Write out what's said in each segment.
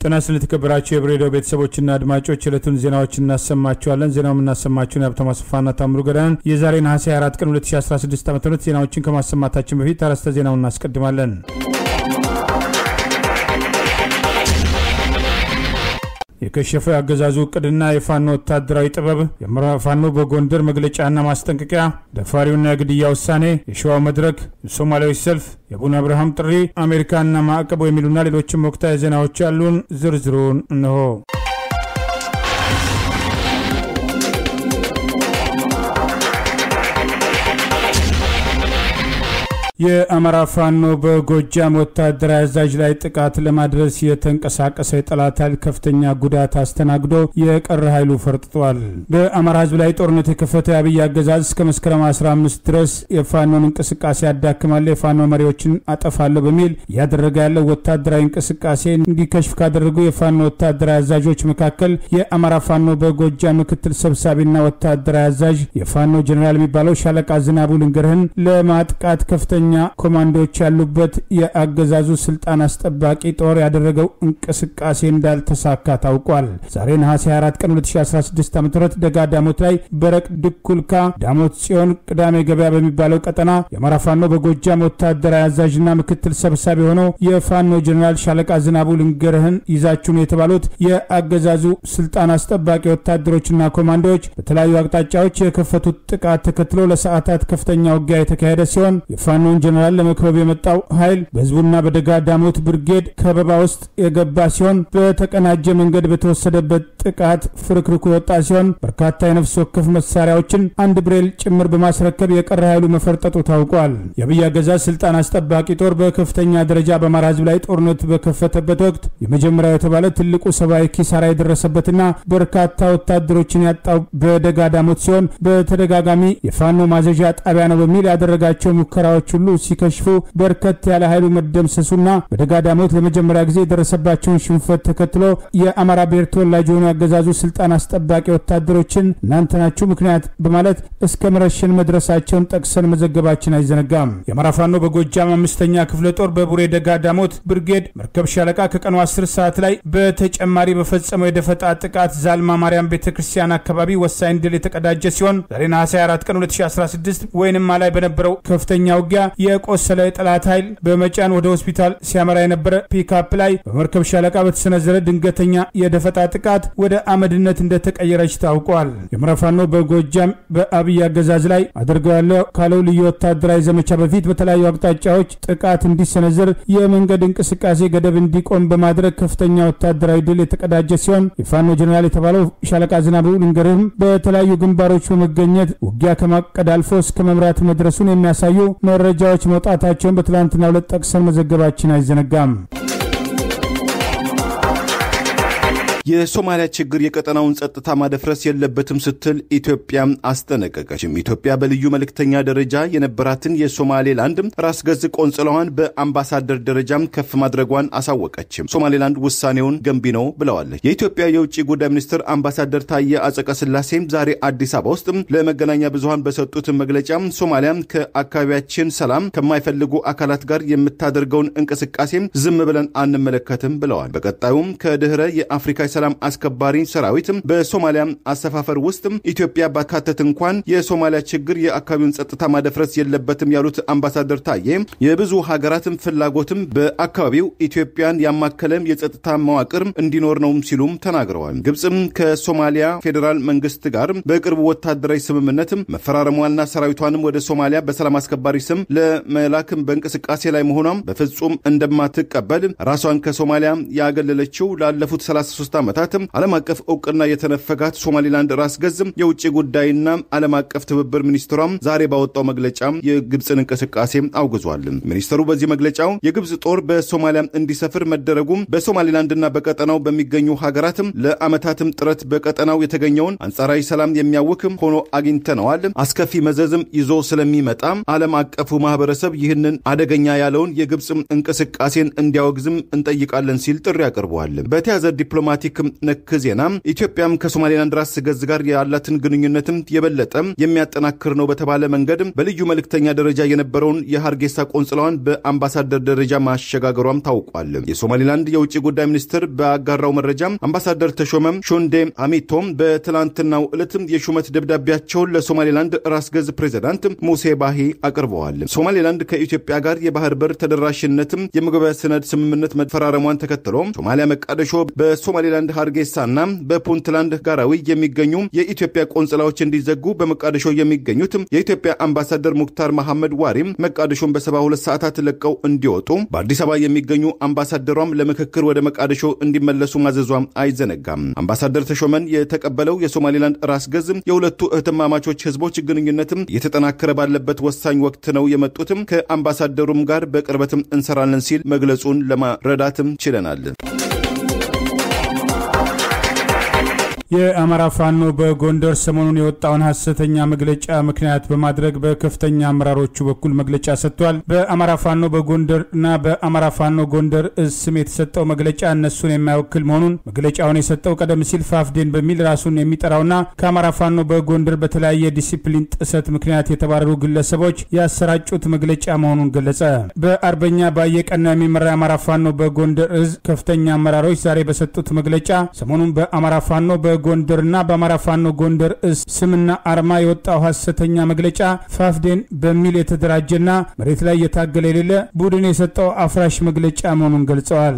ጤና ስለተከበራችሁ የብሬዲዮ ቤተሰቦችና አድማጮች ዕለቱን ዜናዎች እናሰማችኋለን። ዜናው የምናሰማችሁን የሀብታሙ አስፋና ታምሩ ገዳን የዛሬ ነሐሴ 24 ቀን 2016 ዓ ም ዜናዎችን ከማሰማታችን በፊት አርዕስተ ዜናውን እናስቀድማለን። የከሸፈው የአገዛዙ እቅድና የፋኖ ወታደራዊ ጥበብ፣ የፋኖ በጎንደር መግለጫና ማስጠንቀቂያ፣ ደፋሪውና የግድያ ውሳኔ፣ የሸዋው መድረክ፣ የሶማሌዎች ሰልፍ፣ የቡነ አብርሃም ጥሪ፣ አሜሪካና ማዕቀቡ የሚሉና ሌሎችም ወቅታዊ ዜናዎች ያሉን ዝርዝሩን እንሆ። የአማራ ፋኖ በጎጃም ወታደራዊ አዛዥ ላይ ጥቃት ለማድረስ የተንቀሳቀሰ የጠላት ኃይል ከፍተኛ ጉዳት አስተናግዶ የቀረ ኃይሉ ፈርጥጧል። በአማራ ሕዝብ ላይ ጦርነት የከፈተ የአብይ አገዛዝ እስከ መስከረም 15 ድረስ የፋኖን እንቅስቃሴ ያዳክማለሁ፣ የፋኖ መሪዎችን አጠፋለሁ በሚል እያደረገ ያለው ወታደራዊ እንቅስቃሴ እንዲከሽፍ ካደረጉ የፋኖ ወታደራዊ አዛዦች መካከል የአማራ ፋኖ በጎጃም ምክትል ሰብሳቢና ወታደራዊ አዛዥ የፋኖ ጀኔራል የሚባለው ሻለቃ ዝናቡ ልንገርህን ለማጥቃት ከፍተኛ ኮማንዶዎች ያሉበት የአገዛዙ ስልጣን አስጠባቂ ጦር ያደረገው እንቅስቃሴ እንዳልተሳካ ታውቋል። ዛሬ ነሐሴ 24 ቀን 2016 ዓ ም ደጋ ዳሞት ላይ በረቅ ድኩልካ ዳሞት ጽዮን ቅዳሜ ገበያ በሚባለው ቀጠና የአማራ ፋኖ በጎጃም ወታደራዊ አዛዥና ምክትል ሰብሳቢ የሆነው የፋኖ ጀኔራል ሻለቃ ዝናቡ ልንገርህን ይዛችሁን የተባሉት የአገዛዙ ስልጣን አስጠባቂ ወታደሮችና ኮማንዶዎች በተለያዩ አቅጣጫዎች የከፈቱት ጥቃት ተከትሎ ለሰዓታት ከፍተኛ ውጊያ የተካሄደ ሲሆን የፋኖ ጀነራል ለመክበብ የመጣው ኃይል በህዝቡና በደጋ ዳሞት ብርጌድ ከበባ ውስጥ የገባ ሲሆን በተቀናጀ መንገድ በተወሰደበት ጥቃት ፍርክርኩ የወጣ ሲሆን በርካታ የነፍስ ወከፍ መሳሪያዎችን አንድ ብሬል ጭምር በማስረከብ የቀረ ኃይሉ መፈርጠጡ ታውቋል። የአብይ አገዛዝ ስልጣን አስጠባቂ ጦር በከፍተኛ ደረጃ በአማራ ህዝብ ላይ ጦርነት በከፈተበት ወቅት የመጀመሪያው የተባለ ትልቁ ሰብአዊ ኪሳራ የደረሰበትና በርካታ ወታደሮችን ያጣው በደጋ ዳሞት ሲሆን በተደጋጋሚ የፋኖ ማዘዣ ጣቢያ ነው በሚል ያደረጋቸው ሙከራዎች ሁሉ ሲከሽፉ በርከት ያለ ኃይሉ መደምሰሱና በደጋ ዳሞት ለመጀመሪያ ጊዜ የደረሰባቸውን ሽንፈት ተከትሎ የአማራ ብሔር ተወላጅ የሆኑ ያገዛዙ ስልጣን አስጠባቂ ወታደሮችን እናንተ ናችሁ ምክንያት በማለት እስከ መረሸን መድረሳቸውን ጠቅሰን መዘገባችን አይዘነጋም። የአማራ ፋኖ በጎጃም አምስተኛ ክፍለ ጦር በቡሬ ደጋ ዳሞት ብርጌድ መርከብ ሻለቃ ከቀኑ 10 ሰዓት ላይ በተጨማሪ በፈጸመው የደፈጣ ጥቃት ዛልማ ማርያም ቤተ ክርስቲያን አካባቢ ወሳኝ ድል የተቀዳጀ ሲሆን ዛሬ ነሐሴ 4 ቀን 2016 ወይንማ ላይ በነበረው ከፍተኛ ውጊያ የቆሰለ የጠላት ኃይል በመጫን ወደ ሆስፒታል ሲያመራ የነበረ ፒክአፕ ላይ በመርከብ ሻለቃ በተሰነዘረ ድንገተኛ የደፈጣ ጥቃት ወደ አመድነት እንደተቀየረች ታውቋል። የአማራ ፋኖ በጎጃም በአብይ አገዛዝ ላይ አድርገው ያለው ካለው ልዩ ወታደራዊ ዘመቻ በፊት በተለያዩ አቅጣጫዎች ጥቃት እንዲሰነዘር የመንገድ እንቅስቃሴ ገደብ እንዲቆም በማድረግ ከፍተኛ ወታደራዊ ድል የተቀዳጀ ሲሆን የፋኖ ጀኔራል የተባለው ሻለቃ ዝናቡ ልንገርህም በተለያዩ ግንባሮች በመገኘት ውጊያ ከማቀድ አልፎ እስከ መምራት መድረሱን የሚያሳዩ መረጃዎች መውጣታቸውን በትላንትናው ዕለት ጠቅሰን መዘገባችን አይዘነጋም። የሶማሊያ ችግር የቀጠናውን ጸጥታ ማደፍረስ የለበትም ስትል ኢትዮጵያ አስጠነቀቀችም። ኢትዮጵያ በልዩ መልእክተኛ ደረጃ የነበራትን የሶማሌላንድ ራስ ገዝ ቆንጽላዋን በአምባሳደር ደረጃም ከፍ ማድረጓን አሳወቀችም። ሶማሌላንድ ውሳኔውን ገንቢ ነው ብለዋለች። የኢትዮጵያ የውጭ ጉዳይ ሚኒስትር አምባሳደር ታየ አጸቀ ስላሴም ዛሬ አዲስ አበባ ውስጥ ለመገናኛ ብዙኃን በሰጡት መግለጫ ሶማሊያ ከአካባቢያችን ሰላም ከማይፈልጉ አካላት ጋር የምታደርገውን እንቅስቃሴም ዝም ብለን አንመለከትም ብለዋል። በቀጣዩም ከድህረ የአፍሪካ ሰላም አስከባሪ ሰራዊት በሶማሊያ አሰፋፈር ውስጥ ኢትዮጵያ ባካተት እንኳን የሶማሊያ ችግር የአካባቢውን ጸጥታ ማደፍረስ የለበትም ያሉት አምባሳደር ታዬ የብዙ ሀገራትም ፍላጎትም በአካባቢው ኢትዮጵያን ያማከለም የጸጥታ መዋቅር እንዲኖር ነው ሲሉም ተናግረዋል። ግብፅም ከሶማሊያ ፌዴራል መንግስት ጋር በቅርቡ ወታደራዊ ስምምነት መፈራረሟና ሰራዊቷንም ወደ ሶማሊያ በሰላም አስከባሪ ስም ለመላክም በእንቅስቃሴ ላይ መሆኗም በፍጹም እንደማትቀበል ራሷን ከሶማሊያ ያገለለችው ላለፉት 33 ዓመታትም ዓለም አቀፍ እውቅና የተነፈጋት ሶማሊላንድ ራስ ገዝም የውጭ ጉዳይና ዓለም አቀፍ ትብብር ሚኒስትሯም ዛሬ ባወጣው መግለጫ የግብፅን እንቅስቃሴ አውግዟል። ሚኒስትሩ በዚህ መግለጫው የግብፅ ጦር በሶማሊያ እንዲሰፍር መደረጉም በሶማሊላንድና በቀጠናው በሚገኙ ሀገራትም ለዓመታትም ጥረት በቀጠናው የተገኘውን አንጻራዊ ሰላም የሚያውክም ሆኖ አግኝተነዋል። አስከፊ መዘዝም ይዞ ስለሚመጣ ዓለም አቀፉ ማህበረሰብ ይህንን አደገኛ ያለውን የግብፅ እንቅስቃሴን እንዲያወግዝም እንጠይቃለን ሲል ጥሪ አቅርበዋል። በተያዘ ዲፕሎማቲክ ዲፕሎማቲክ ነክ ዜና ኢትዮጵያም ከሶማሌላንድ ራስ ገዝ ጋር ያላትን ግንኙነትም የበለጠ የሚያጠናክር ነው በተባለ መንገድ በልዩ መልእክተኛ ደረጃ የነበረውን የሀርጌሳ ቆንጽላዋን በአምባሳደር ደረጃ ማሸጋገሯም ታውቋል። የሶማሌላንድ የውጭ ጉዳይ ሚኒስትር በአጋራው መረጃ አምባሳደር ተሾመ ሾንዴ አሚቶም በትላንትናው ዕለት የሹመት ደብዳቤያቸውን ለሶማሌላንድ ራስ ገዝ ፕሬዚዳንት ሙሴ ባሂ አቅርበዋል። ሶማሌላንድ ከኢትዮጵያ ጋር የባህር በር ተደራሽነትም የመግባቢያ ሰነድ ስምምነት መፈራረሟን ተከትሎ ሶማሊያ መቃደሾ በሶማሌላንድ ሃርጌሳና በፑንትላንድ ጋራዊ የሚገኙ የኢትዮጵያ ቆንጽላዎች እንዲዘጉ በመቃደሾ የሚገኙት የኢትዮጵያ አምባሳደር ሙክታር መሐመድ ዋሪም መቃደሾን በሰባ ሁለት ሰዓታት ለቀው እንዲወጡ በአዲስ አበባ የሚገኙ አምባሳደሯም ለምክክር ወደ መቃደሾ እንዲመለሱ ማዘዟም አይዘነጋም። አምባሳደር ተሾመን የተቀበለው የሶማሌላንድ ራስ ገዝ የሁለቱ እህትማማቾች ህዝቦች ግንኙነትም እየተጠናከረ ባለበት ወሳኝ ወቅት ነው የመጡትም ከአምባሳደሩም ጋር በቅርበትም እንሰራለን ሲል መግለጹን ለማረዳትም ችለናል። የአማራ ፋኖ በጎንደር ሰሞኑን የወጣውን ሐሰተኛ መግለጫ ምክንያት በማድረግ በከፍተኛ አመራሮቹ በኩል መግለጫ ሰጥቷል። በአማራ ፋኖ በጎንደር እና በአማራ ፋኖ ጎንደር እዝ ስም የተሰጠው መግለጫ እነሱን የማይወክል መሆኑን መግለጫውን የሰጠው ቀደም ሲል ፋፍዴን በሚል ራሱን የሚጠራውና ከአማራ ፋኖ በጎንደር በተለያየ ዲሲፕሊን ጥሰት ምክንያት የተባረሩ ግለሰቦች ያሰራጩት መግለጫ መሆኑን ገለጸ። በአርበኛ ባየቀና የሚመራ የአማራ ፋኖ በጎንደር እዝ ከፍተኛ አመራሮች ዛሬ በሰጡት መግለጫ ሰሞኑን በአማራ ፋኖ በጎንደርና በአማራ ፋኖ ጎንደር እዝ ስምና አርማ የወጣው ሐሰተኛ መግለጫ ፋፍዴን በሚል የተደራጀና መሬት ላይ የታገለ የሌለ ቡድን የሰጠው አፍራሽ መግለጫ መሆኑን ገልጸዋል።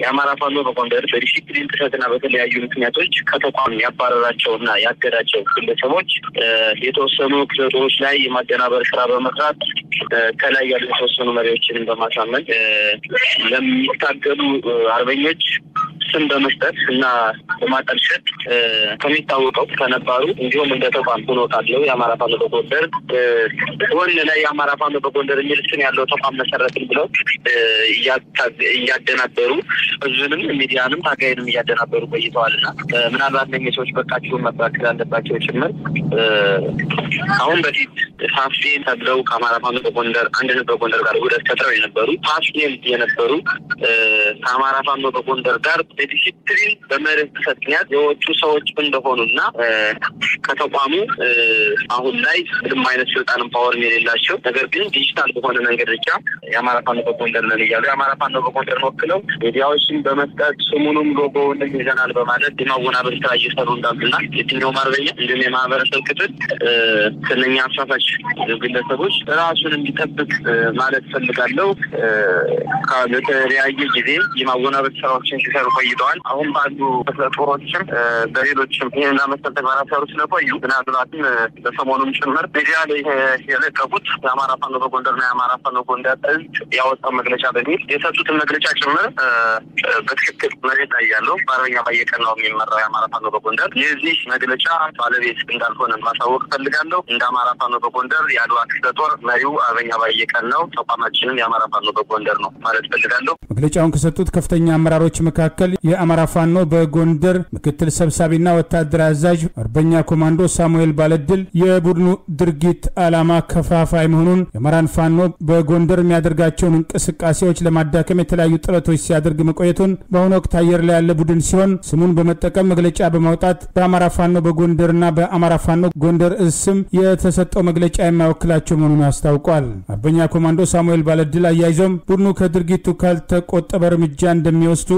የአማራ ፋኖ በጎንደር በዲሲፕሊን ጥሰትና በተለያዩ ምክንያቶች ከተቋም ያባረራቸውና ያገዳቸው ግለሰቦች የተወሰኑ ክፍለ ጦሮች ላይ የማደናበር ስራ በመስራት ከላይ ያሉ የተወሰኑ መሪዎችንም በማሳመን ለሚታገሉ አርበኞች ስም በመስጠት እና በማጠልሸት ከሚታወቀው ከነባሩ እንዲሁም እንደ ተቋም ሆኖ ካለው የአማራ ፋኖ በጎንደር ጎን ላይ የአማራ ፋኖ በጎንደር የሚል ስም ያለው ተቋም መሰረትን ብለው እያደናበሩ ህዝብንም ሚዲያንም ታጋይንም እያደናበሩ ቆይተዋል እና ምናልባት ለኝ ሰዎች በቃችሁን መባክል አለባቸው ጭምር አሁን በፊት ፋፍዴን ተብለው ከአማራ ፋኖ በጎንደር አንድነት በጎንደር ጋር ውህደት ፈጥረው የነበሩ ፋፍዴን የነበሩ ከአማራ ፋኖ በጎንደር ጋር በዲሲፕሊን በመርህ ምክንያት የወጡ ሰዎች እንደሆኑና ከተቋሙ አሁን ላይ ምንም አይነት ስልጣንም power ም የሌላቸው ነገር ግን ዲጂታል በሆነ መንገድ ብቻ የአማራ ፋኖ በጎንደር ነን እያሉ የአማራ ፋኖ በጎንደር ወክለው ሚዲያዎችን በመስጠት ስሙንም ሎጎውንም ይዘናል በማለት የማወናበድ ስራ እየሰሩ እንዳሉና የትኛውም አርበኛ እንዲሁም የማህበረሰብ ክፍል ከነኛ አሳሳች ግለሰቦች ራሱን እንዲጠብቅ ማለት ፈልጋለሁ። በተለያየ ጊዜ የማወናበድ ስራዎችን ሲሰሩ ቆይተዋል። አሁን ባሉ ጦሮችም በሌሎችም ይህንና መሰል ተግባራት ሰሩ ስለቆዩ ምናልባትም በሰሞኑም ጭምር ሚዲያ ላይ የለቀቁት የአማራ ፋኖ በጎንደርና የአማራ ፋኖ ጎንደር እዝ ያወጣው መግለጫ በሚል የሰጡትን መግለጫ ጭምር በትክክል መሬት ላይ ያለው በአርበኛ ባየቀናው የሚመራው የአማራ ፋኖ በጎንደር የዚህ መግለጫ ባለቤት እንዳልሆነ ማሳወቅ ፈልጋለሁ። እንደ አማራ ፋኖ በጎንደር የአድዋ ክፍለ ጦር መሪው አርበኛ ባየቀናው ተቋማችንም የአማራ ፋኖ በጎንደር ነው ማለት ፈልጋለሁ። መግለጫውን ከሰጡት ከፍተኛ አመራሮች መካከል የአማራ ፋኖ በጎንደር ምክትል ሰብሳቢና ወታደራዊ አዛዥ አርበኛ ኮማንዶ ሳሙኤል ባለድል የቡድኑ ድርጊት ዓላማ ከፋፋይ መሆኑን የአማራን ፋኖ በጎንደር የሚያደርጋቸውን እንቅስቃሴዎች ለማዳከም የተለያዩ ጥረቶች ሲያደርግ መቆየቱን በአሁኑ ወቅት አየር ላይ ያለ ቡድን ሲሆን ስሙን በመጠቀም መግለጫ በማውጣት በአማራ ፋኖ በጎንደርና በአማራ ፋኖ ጎንደር እዝ ስም የተሰጠው መግለጫ የማይወክላቸው መሆኑን አስታውቋል። አርበኛ ኮማንዶ ሳሙኤል ባለድል አያይዞም ቡድኑ ከድርጊቱ ካልተቆጠበ እርምጃ እንደሚወስዱ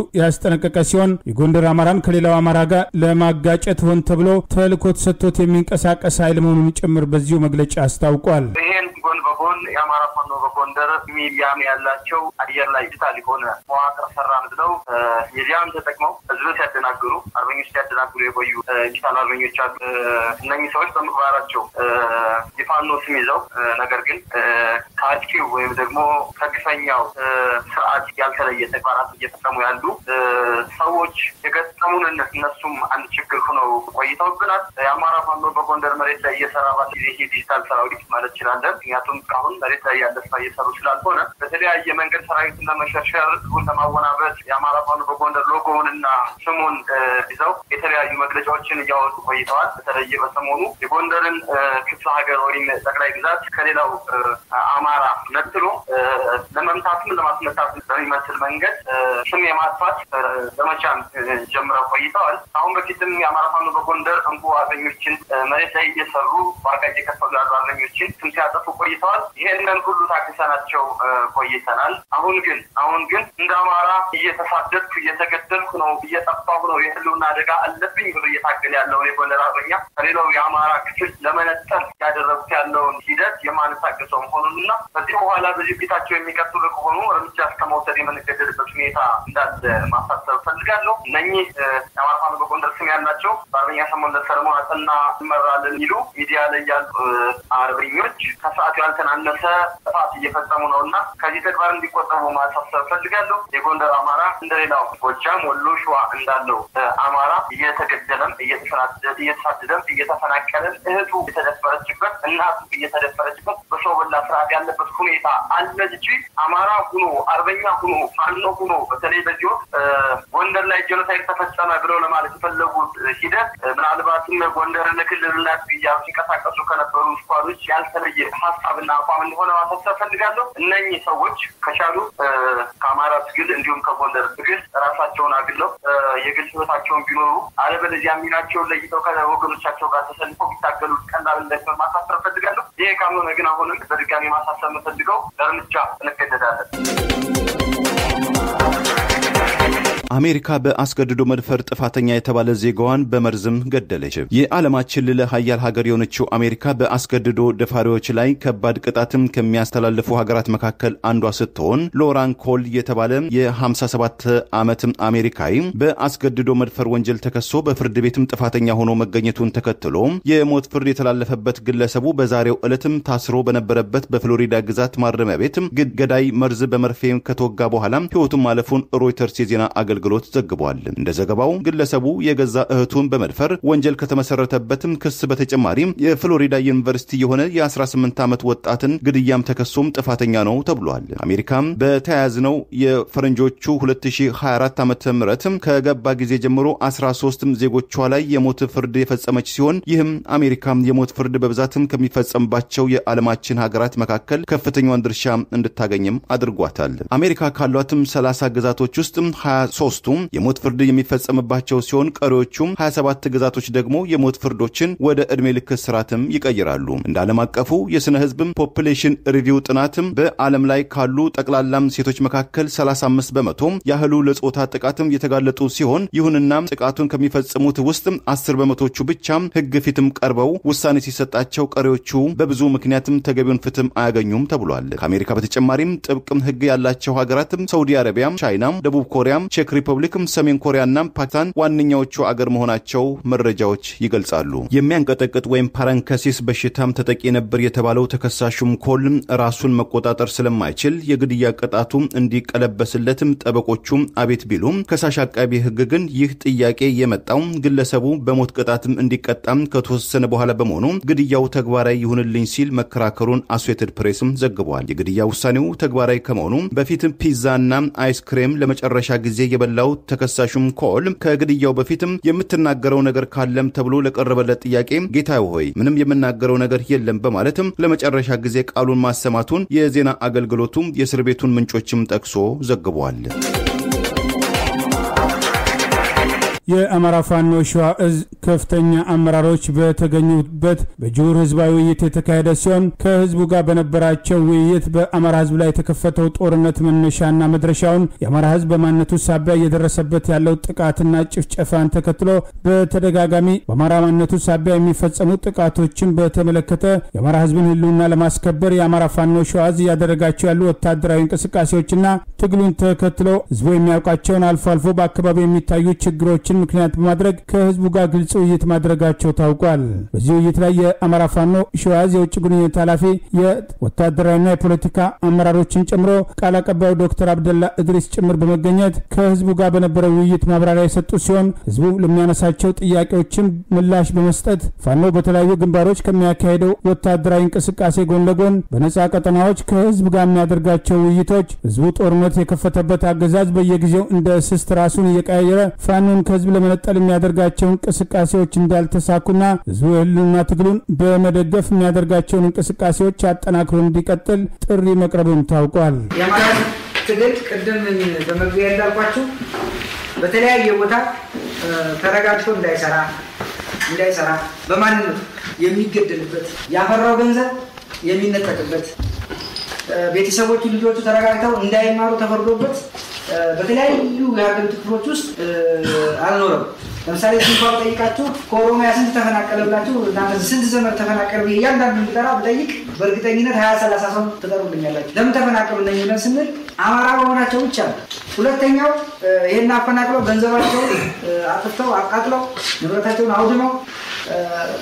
ያስጠነቀቀ ሲሆን የጎንደር አማራን ከሌላው አማራ ጋር ለማጋጨት ሆን ተብሎ ተልእኮ ተሰጥቶት የሚንቀሳቀስ ኃይል መሆኑን ጭምር በዚሁ መግለጫ አስታውቋል። ይህን ጎን በጎን የአማራ ፋኖ በጎንደር ሚዲያም ያላቸው አየር ላይ ዲጂታል የሆነ መዋቅር ሰራን ብለው ሚዲያም ተጠቅመው ህዝብ ሲያደናግሩ፣ አርበኞች ሲያደናግሩ የቆዩ ዲጂታል አርበኞች አሉ። እነኚህ ሰዎች በምግባራቸው የፋኖ ስም ይዘው ነገር ግን ከአጥቂው ወይም ደግሞ ከግፈኛው ስርዓት ያልተለየ ተግባራት እየተጠቀሙ ያሉ ሰዎች የገጠሙንን እነሱም አንድ ችግር ሆነው ቆይተውብናል። የአማራ ፋኖ በጎንደር መሬት ላይ እየሰራ ባት ጊዜ ዲጂታል ሰራዊት ማለት ይችላለን። ምክንያቱም እስካሁን መሬት ላይ ያለ ስራ እየሰሩ ስላልሆነ በተለያየ መንገድ ሰራዊትን ለመሸርሸር ህዝቡን ለማወናበድ የአማራ ፋኖ በጎንደር ሎጎውን እና ስሙን ይዘው የተለያዩ መግለጫዎችን እያወጡ ቆይተዋል። በተለየ በሰሞኑ የጎንደርን ክፍለ ሀገር ወይም ጠቅላይ ግዛት ከሌላው አማራ ነጥሎ ለመምታትም ለማስመታትም በሚመስል መንገድ ስም የማጥፋት ዘመቻን ጀምረው ቆይተዋል። አሁን በፊትም የአማራ ፋኖ በጎንደር እንቁ አርበኞችን መሬት ላይ እየሰሩ ዋጋ እየከፈሉ ያሉ አርበኞችን ስም ሲያጠፉ ቆይተዋል። ይሄንን ሁሉ ታግሰናቸው ቆይተናል። አሁን ግን አሁን ግን እንደ አማራ እየተሳደድኩ እየተገደልኩ ነው፣ እየጠፋሁ ነው፣ የህልውና አደጋ አለብኝ ብሎ እየታገለ ያለውን የጎንደር አርበኛ ከሌላው የአማራ ክፍል ለመነጠል ያደረጉት ያለውን ሂደት የማንታገሰው መሆኑንና ከዚህ በኋላ በዚህ ፊታቸው የሚቀጥሉ ከሆኑ እርምጃ እስከ መውሰድ የምንገደድበት ሁኔታ እንዳለ ማሳሰብ ፈልጋለሁ። እነኚህ የአማራ ፋኖ በጎንደር ስም ያላቸው በአርበኛ ሰሞን ሰለሞን አጠና እንመራለን የሚሉ ሚዲያ ላይ ያሉ አርበኞች ከሰዓቱ ያልተናነሰ ጥፋት እየፈጸሙ ነው እና ከዚህ ተግባር እንዲቆጠቡ ማሳሰብ ፈልጋለሁ። የጎንደር አማራ እንደሌላው ጎጃም፣ ወሎ፣ ሸዋ እንዳለው አማራ እየተገደለም እየተሳደደም እየተፈናቀለም እህቱ እየተደፈረችበት እናቱ እየተደፈረችበት በሰው በላ ስርዓት ያለበት ሁኔታ አለ እንጂ አማራ ሁኖ አርበኛ ሁኖ ፋኖ ሁኖ በተለይ በዚህ ወቅት ጎንደር ላይ genocide ተፈጸመ ብለው ለማለት የፈለጉት ሂደት ምናልባትም ጎንደርን ክልልናት እያሉ ሲንቀሳቀሱ ከነበሩ ስኳዶች ያልተለየ ሀሳብና አቋም እንደሆነ ማሳሰብ ፈልጋለሁ። እነኚህ ሰዎች ከቻሉ ከአማራ ትግል እንዲሁም ከጎንደር ትግል ራሳቸውን አግለው የግል ህይወታቸውን ቢኖሩ አለበለዚያ ሚናቸውን ለይተው ከወገኖቻቸው ጋር ተሰልፈው ቢታገሉ ቀላል እንዳይሆን ማሳሰብ ፈልጋለሁ። ይሄ ካልሆነ ግን አሁንም በድጋሚ ማሳሰብ የምፈልገው ለእርምጃ እንገደዳለን። አሜሪካ በአስገድዶ መድፈር ጥፋተኛ የተባለ ዜጋዋን በመርዝም ገደለች። የዓለማችን ልዕለ ሀያል ሀገር የሆነችው አሜሪካ በአስገድዶ ደፋሪዎች ላይ ከባድ ቅጣትም ከሚያስተላልፉ ሀገራት መካከል አንዷ ስትሆን ሎራን ኮል የተባለ የ57 ዓመት አሜሪካዊ በአስገድዶ መድፈር ወንጀል ተከሶ በፍርድ ቤትም ጥፋተኛ ሆኖ መገኘቱን ተከትሎ የሞት ፍርድ የተላለፈበት ግለሰቡ በዛሬው ዕለትም ታስሮ በነበረበት በፍሎሪዳ ግዛት ማረሚያ ቤት ገዳይ መርዝ በመርፌ ከተወጋ በኋላ ሕይወቱን ማለፉን ሮይተርስ የዜና አገልግሎት ዘግቧል። እንደ ዘገባው ግለሰቡ የገዛ እህቱን በመድፈር ወንጀል ከተመሰረተበትም ክስ በተጨማሪ የፍሎሪዳ ዩኒቨርሲቲ የሆነ የ18 ዓመት ወጣትን ግድያም ተከሶም ጥፋተኛ ነው ተብሏል። አሜሪካም በተያያዝነው የፈረንጆቹ 2024 ዓ ም ከገባ ጊዜ ጀምሮ 13 ዜጎቿ ላይ የሞት ፍርድ የፈጸመች ሲሆን ይህም አሜሪካ የሞት ፍርድ በብዛትም ከሚፈጸምባቸው የዓለማችን ሀገራት መካከል ከፍተኛውን ድርሻ እንድታገኝም አድርጓታል። አሜሪካ ካሏትም 30 ግዛቶች ውስጥ 23ቱ የሞት ፍርድ የሚፈጸምባቸው ሲሆን ቀሪዎቹም 27 ግዛቶች ደግሞ የሞት ፍርዶችን ወደ ዕድሜ ልክ እስራትም ይቀይራሉ። እንደ ዓለም አቀፉ የሥነ ሕዝብም Population Review ጥናትም በዓለም ላይ ካሉ ጠቅላላም ሴቶች መካከል 35 በመቶ ያህሉ ለጾታ ጥቃትም የተጋለጡ ሲሆን ይሁንና ጥቃቱን ከሚፈጽሙት ውስጥ 10 በመቶቹ ብቻ ሕግ ፊትም ቀርበው ውሳኔ ሲሰጣቸው ቀሪዎቹ በብዙ ምክንያትም ተገቢውን ፍትህም አያገኙም ተብሏል። ከአሜሪካ በተጨማሪም ጥብቅም ሕግ ያላቸው ሀገራትም ሳውዲ አረቢያ፣ ቻይና፣ ደቡብ ኮሪያ ቼክ ሪፐብሊክም ሰሜን ኮሪያና ፓኪስታን ዋነኛዎቹ አገር መሆናቸው መረጃዎች ይገልጻሉ። የሚያንቀጠቅጥ ወይም ፓራንከሲስ በሽታም ተጠቂ ነበር የተባለው ተከሳሹም ኮል ራሱን መቆጣጠር ስለማይችል የግድያ ቅጣቱ እንዲቀለበስለትም ጠበቆቹም አቤት ቢሉም ከሳሽ አቃቢ ሕግ ግን ይህ ጥያቄ የመጣው ግለሰቡ በሞት ቅጣትም እንዲቀጣም ከተወሰነ በኋላ በመሆኑ ግድያው ተግባራዊ ይሁንልኝ ሲል መከራከሩን Associated Press ም ዘግቧል። የግድያ ውሳኔው ተግባራዊ ከመሆኑ በፊት ፒዛና አይስክሬም ለመጨረሻ ጊዜ የበላው ተከሳሹም ኮል ከግድያው በፊትም የምትናገረው ነገር ካለም ተብሎ ለቀረበለት ጥያቄ ጌታ ሆይ ምንም የምናገረው ነገር የለም በማለትም ለመጨረሻ ጊዜ ቃሉን ማሰማቱን የዜና አገልግሎቱም የእስር ቤቱን ምንጮችም ጠቅሶ ዘግቧል። የአማራ ፋኖ ሸዋ እዝ ከፍተኛ አመራሮች በተገኙበት በጅሁር ህዝባዊ ውይይት የተካሄደ ሲሆን ከህዝቡ ጋር በነበራቸው ውይይት በአማራ ህዝብ ላይ የተከፈተው ጦርነት መነሻና መድረሻውን የአማራ ህዝብ በማንነቱ ሳቢያ እየደረሰበት ያለው ጥቃትና ጭፍጨፋን ተከትሎ በተደጋጋሚ በአማራ ማንነቱ ሳቢያ የሚፈጸሙ ጥቃቶችን በተመለከተ የአማራ ህዝብን ህልውና ለማስከበር የአማራ ፋኖ ሸዋ እዝ እያደረጋቸው ያሉ ወታደራዊ እንቅስቃሴዎችና ትግሉን ተከትሎ ህዝቡ የሚያውቃቸውን አልፎ አልፎ በአካባቢው የሚታዩ ችግሮችን ምክንያት በማድረግ ከህዝቡ ጋር ግልጽ ውይይት ማድረጋቸው ታውቋል። በዚህ ውይይት ላይ የአማራ ፋኖ ሸዋዝ የውጭ ግንኙነት ኃላፊ የወታደራዊና የፖለቲካ አመራሮችን ጨምሮ ቃል አቀባዩ ዶክተር አብደላ እድሪስ ጭምር በመገኘት ከህዝቡ ጋር በነበረው ውይይት ማብራሪያ የሰጡ ሲሆን ህዝቡ ለሚያነሳቸው ጥያቄዎችን ምላሽ በመስጠት ፋኖ በተለያዩ ግንባሮች ከሚያካሄደው ወታደራዊ እንቅስቃሴ ጎን ለጎን በነጻ ቀጠናዎች ከህዝብ ጋር የሚያደርጋቸው ውይይቶች ህዝቡ ጦርነት የከፈተበት አገዛዝ በየጊዜው እንደ ስስት ራሱን እየቀያየረ ፋኖን ከህዝብ ለመነጠል የሚያደርጋቸው እንቅስቃሴዎች እንዳልተሳኩና ህዝቡ የህልውና ትግሉን በመደገፍ የሚያደርጋቸውን እንቅስቃሴዎች አጠናክሮ እንዲቀጥል ጥሪ መቅረቡም ታውቋል። የአማራ ትግል ቅድም በመግቢያ እንዳልኳችሁ በተለያየ ቦታ ተረጋግቶ እንዳይሰራ እንዳይሰራ በማንነቱ የሚገደልበት ያፈራው ገንዘብ የሚነጠቅበት ቤተሰቦቹ ልጆቹ ተረጋግተው እንዳይማሩ ተፈርዶበት በተለያዩ የሀገሪቱ ክፍሎች ውስጥ አልኖረም። ለምሳሌ እንኳ ብጠይቃችሁ ከኦሮሚያ ስንት ተፈናቀለ ብላችሁ ስንት ዘመድ ተፈናቀለ ብዬ እያንዳንዱ ብጠራ ብጠይቅ በእርግጠኝነት ሀያ ሰላሳ ሰው ትጠሩልኛላችሁ። ለምን ተፈናቀሉ ነኝ ብለን ስንል አማራ በመሆናቸው ብቻ ነው። ሁለተኛው ይህን አፈናቅለው ገንዘባቸውን አጥፍተው አቃጥለው ንብረታቸውን አውድመው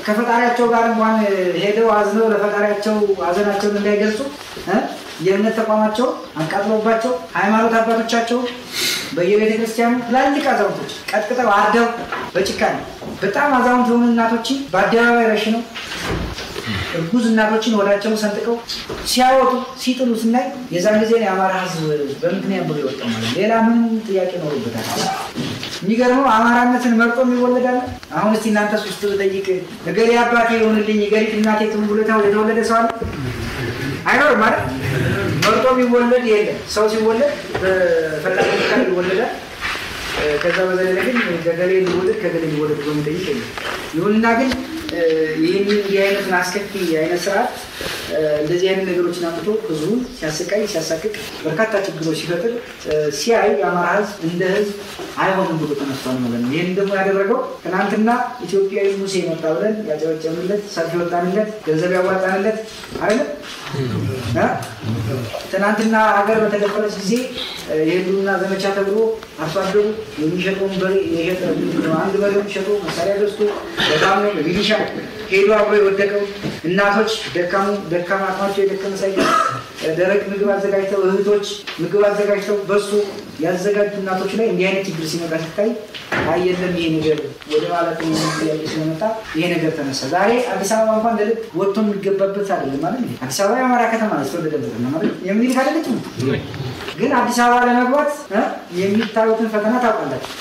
ከፈጣሪያቸው ጋር እንኳን ሄደው አዝነው ለፈጣሪያቸው ሀዘናቸውን እንዳይገልጹ የእምነት ተቋማቸው አቃጥለውባቸው ሃይማኖት አባቶቻቸው በየቤተ ክርስቲያኑ ትላልቅ አዛውንቶች ቀጥቅጠው አርደው በጭካኔ በጣም አዛውንት የሆኑ እናቶችን በአደባባይ ረሽነው እርጉዝ እናቶችን ወዳቸውን ሰንጥቀው ሲያወጡ ሲጥሉ ስናይ የዛን ጊዜ የአማራ ሕዝብ በምክንያት ብሎ የወጣው ማለት ሌላ ምን ጥያቄ ኖሮበታል? የሚገርመው አማራነትን መርጦ የሚወለዳል። አሁን እስቲ እናንተ ውስጥ ጠይቅ፣ እገሌ አባቴ የሆንልኝ እገሊት እናቴ ትሁን የተወለደ ሰው አለ? አይኖርም ማለት መርጦ የሚወለድ የለም። ሰው ሲወለድ ቃል ይወለዳል። ከዛ በዘለለ ግን ከገሌ ሊወለድ ከገሌ ሊወለድ ብሎ የሚጠይቅ የለም። ይሁንና ግን ይህን እንዲህ አይነትን አስከፊ አይነት ስርዓት እንደዚህ አይነት ነገሮችን አምጥቶ ህዝቡን ሲያሰቃይ ሲያሳቅቅ በርካታ ችግሮች ሲፈጥር ሲያይ የአማራ ህዝብ እንደ ህዝብ አይሆንም ብሎ ተነስቷል ማለት ነው። ይህን ደግሞ ያደረገው ትናንትና ኢትዮጵያዊ ሙሴ መጣ ብለን ያጨበጨብንለት ሰልፍ የወጣንለት ገንዘብ ያዋጣንለት አይደለም። ትናንትና ሀገር በተደፈረች ጊዜ የህልውና ዘመቻ ተብሎ አርሶ አደሩ የሚሸጠውን በሬ አንድ በሬ ሸጦ መሳሪያ ገዝቶ በጣም ነው በሚሊሻ ሄዶ አብሮ የወደቀው እናቶች ደካሙ ደካማ አቅማቸው የደከመ ሳይቀር ደረቅ ምግብ አዘጋጅተው እህቶች ምግብ አዘጋጅተው በሱ ያዘጋጁ እናቶች ላይ እንዲህ አይነት ችግር ሲመጣ ሲታይ አየለም ይሄ ነገር ወደ ማለት ጥያቄ ስለመጣ ይሄ ነገር ተነሳ። ዛሬ አዲስ አበባ እንኳን ለልብ ወጥቶ የሚገባበት አይደለም ማለት አዲስ አበባ የአማራ ከተማ የተወለደበት ማለት የሚል አይደለች። ግን አዲስ አበባ ለመግባት የሚታዩትን ፈተና ታውቃላችሁ።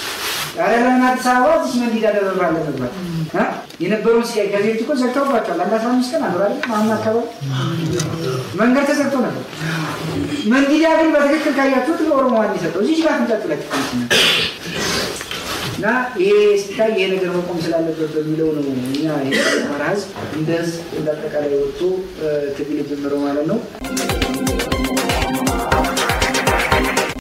ዛሬ ለምን አዲስ አበባ እዚህ መንዲዳ ደረባ ለመግባት የነበረውን ከቤት እኮ ዘግተውባቸዋል። አንድ አስራ አምስት ቀን አይደል አሁን አካባቢ መንገድ ተዘግቶ ነበር። መንዲዳ ግን በትክክል ካያችሁት ለኦሮሞ ዋን የሰጠው እዚህ ጋር ፍንጫቱ እና ይሄ ሲታይ ይሄ ነገር መቆም ስላለበት በሚለው ነው እኛ የአማራ ህዝብ እንደ ህዝብ እንዳጠቃላይ ወጥቶ ትግል የጀመረው ማለት ነው።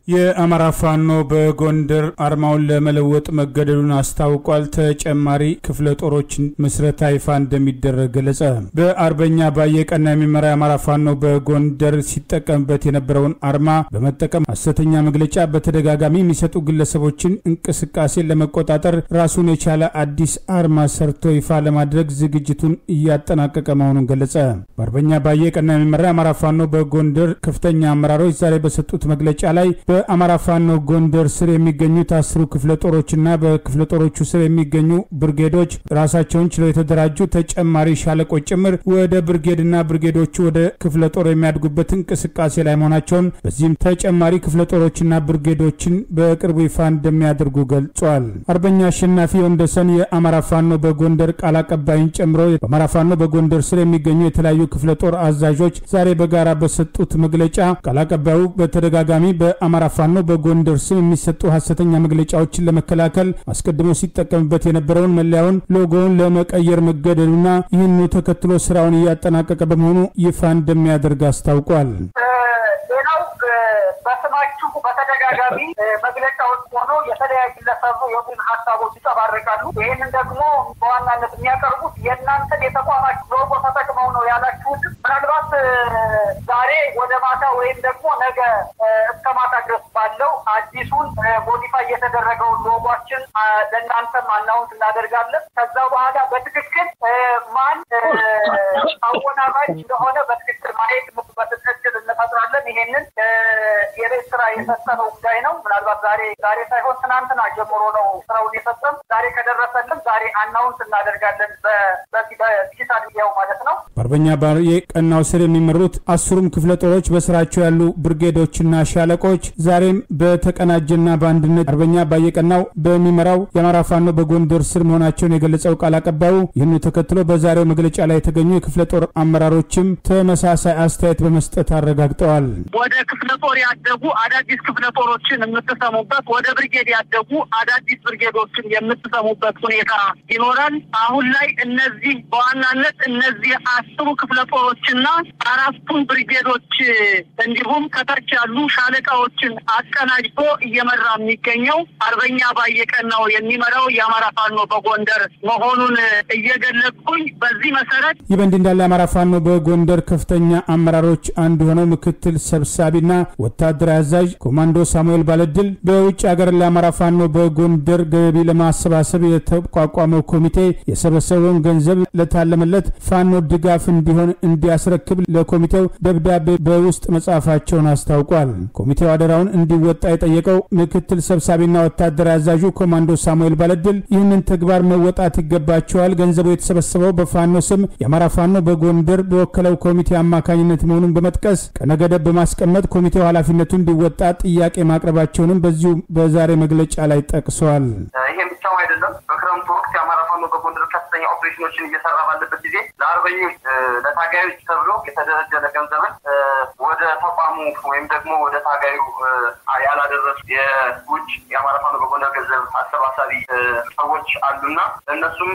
የአማራ ፋኖ በጎንደር አርማውን ለመለወጥ መገደሉን አስታውቋል። ተጨማሪ ክፍለ ጦሮችን ምስረታ ይፋ እንደሚደረግ ገለጸ። በአርበኛ ባየቀና የሚመራ የአማራ ፋኖ በጎንደር ሲጠቀምበት የነበረውን አርማ በመጠቀም ሐሰተኛ መግለጫ በተደጋጋሚ የሚሰጡ ግለሰቦችን እንቅስቃሴን ለመቆጣጠር ራሱን የቻለ አዲስ አርማ ሰርቶ ይፋ ለማድረግ ዝግጅቱን እያጠናቀቀ መሆኑን ገለጸ። በአርበኛ ባየቀና የሚመራ የአማራ ፋኖ በጎንደር ከፍተኛ አመራሮች ዛሬ በሰጡት መግለጫ ላይ በአማራ ፋኖ ጎንደር ስር የሚገኙት አስሩ ክፍለ ጦሮችና በክፍለ ጦሮቹ ስር የሚገኙ ብርጌዶች ራሳቸውን ችለው የተደራጁ ተጨማሪ ሻለቆች ጭምር ወደ ብርጌድና ብርጌዶቹ ወደ ክፍለ ጦር የሚያድጉበት እንቅስቃሴ ላይ መሆናቸውን በዚህም ተጨማሪ ክፍለ ጦሮችና ብርጌዶችን በቅርቡ ይፋ እንደሚያደርጉ ገልጿል። አርበኛ አሸናፊ ወንደሰን የአማራ ፋኖ በጎንደር ቃል አቀባይን ጨምሮ በአማራ ፋኖ በጎንደር ስር የሚገኙ የተለያዩ ክፍለ ጦር አዛዦች ዛሬ በጋራ በሰጡት መግለጫ ቃል አቀባዩ በተደጋጋሚ በአማራ ፋኖ በጎንደር ስም የሚሰጡ ሀሰተኛ መግለጫዎችን ለመከላከል አስቀድሞ ሲጠቀምበት የነበረውን መለያውን ሎጎውን ለመቀየር መገደሉና ይህኑ ተከትሎ ስራውን እያጠናቀቀ በመሆኑ ይፋ እንደሚያደርግ አስታውቋል። ሌላው በስማችሁ በተደጋጋሚ መግለጫዎች ሆኖ የተለያዩ ግለሰቡ የቡድን ሀሳቦች ይጸባረቃሉ። ይህንን ደግሞ በዋናነት የሚያቀርቡት የእናንተን የተቋማችሁ ሎጎ ተጠቅመው ነው ያላችሁት። ምናልባት ዛሬ ወደ ማታ ወይም ደግሞ ነገ እስከ ማታ ድረስ ባለው አዲሱን modify የተደረገውን ሎጓችን ለእናንተም announce እናደርጋለን። ከዛ በኋላ በትክክል ማን አወናባጅ እንደሆነ በትክክል ማየት በትክክል እንፈጥራለን። ይሄንን የቤት ስራ የሰጠነው ዛሬ ዛሬ ሳይሆን ትናንትና ጀምሮ ነው ስራውን የሰጠን። ዛሬ ከደረሰልን ዛሬ announce እናደርጋለን ነው። በአርበኛ ባርዬ ቀናው ስር የሚመሩት አስሩም ክፍለ ጦሮች በስራቸው ያሉ ብርጌዶችና ሻለቆች ዛሬም በተቀናጀና በአንድነት አርበኛ ባየቀናው በሚመራው የአማራ ፋኖ በጎንደር ስር መሆናቸውን የገለጸው ቃል አቀባዩ ይህኑ ተከትሎ በዛሬው መግለጫ ላይ የተገኙ የክፍለ ጦር አመራሮችም ተመሳሳይ አስተያየት በመስጠት አረጋግጠዋል። ወደ ክፍለ ጦር ያደጉ አዳዲስ ክፍለ ጦሮችን የምትሰሙበት፣ ወደ ብርጌድ ያደጉ አዳዲስ ብርጌዶችን የምትሰሙበት ሁኔታ ይኖራል። አሁን ላይ እነዚህ በዋናነት እነዚህ አስሩ ክፍለ ጦሮችና አራቱን ብርጌዶች እንዲሁም ከታች ያሉ ሻለቃዎችን አቀናጅቶ እየመራ የሚገኘው አርበኛ ባየቀናው የሚመራው። የአማራ ፋኖ በጎንደር መሆኑን እየገለጽኩኝ በዚህ መሰረት ይህ በእንዲህ እንዳለ የአማራ ፋኖ በጎንደር ከፍተኛ አመራሮች አንዱ የሆነው ምክትል ሰብሳቢና ወታደራዊ አዛዥ ኮማንዶ ሳሙኤል ባለድል በውጭ ሀገር ለአማራ ፋኖ በጎንደር ገቢ ለማሰባሰብ የተቋቋመው ኮሚቴ የሰበሰበውን ገንዘብ ለታለመለት ፋኖ ድጋፍ እንዲሆን እንዲያስረክብ ለኮሚቴው ደብዳቤ በውስጥ መጻፋቸውን አስታውቋል። ኮሚቴው አደራውን እንዲወጣ የጠየቀው ምክትል ሰብሳቢና ወታደራዊ አዛዡ ኮማንዶ ሳሙኤል ባለድል ይህንን ተግባር መወጣት ይገባቸዋል፣ ገንዘቡ የተሰበሰበው በፋኖ ስም የአማራ ፋኖ በጎንደር በወከለው ኮሚቴ አማካኝነት መሆኑን በመጥቀስ ቀነገደብ በማስቀመጥ ኮሚቴው ኃላፊነቱን እንዲወጣ ጥያቄ ማቅረባቸውንም በዚሁ በዛሬ መግለጫ ላይ ጠቅሰዋል። ይሄም ብቻው አይደለም። በክረምቱ ወቅት የአማራ ፋኖ በጎንደር ከፍተኛ ኦፕሬሽኖችን እየሰራ ባለበት ጊዜ ለአርበኞች ለታጋዮች ተብሎ የተደረጀለ ገንዘብን ወደ ተቋሙ ወይም ደግሞ ወደ ታጋዩ ያላደረሱ የውጭ የአማራ ፋኖ በጎንደር ገንዘብ አሰባሳቢ ሰዎች አሉና እነሱም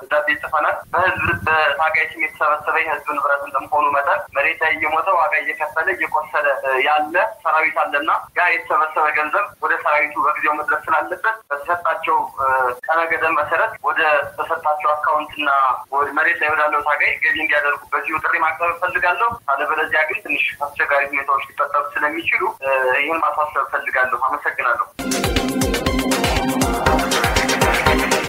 ደብዳቤ ጽፈናል። በህዝብ በታጋይ ስም የተሰበሰበ የህዝብ ንብረት እንደመሆኑ መጠን መሬት ላይ እየሞተ ዋጋ እየከፈለ እየቆሰለ ያለ ሰራዊት አለና ያ የተሰበሰበ ገንዘብ ወደ ሰራዊቱ በጊዜው መድረስ ስላለበት በተሰጣቸው ቀነ ገደብ መሰረት ወደ ተሰጣቸው አካውንትና መሬት ላይ ወዳለው ታጋይ ገቢ እንዲያደርጉ በዚሁ ጥሪ ማቅረብ እፈልጋለሁ። አለበለዚያ ግን ትንሽ አስቸጋሪ ሁኔታዎች ሊፈጠሩ ስለሚችሉ ይህን ማሳሰብ እፈልጋለሁ። አመሰግናለሁ።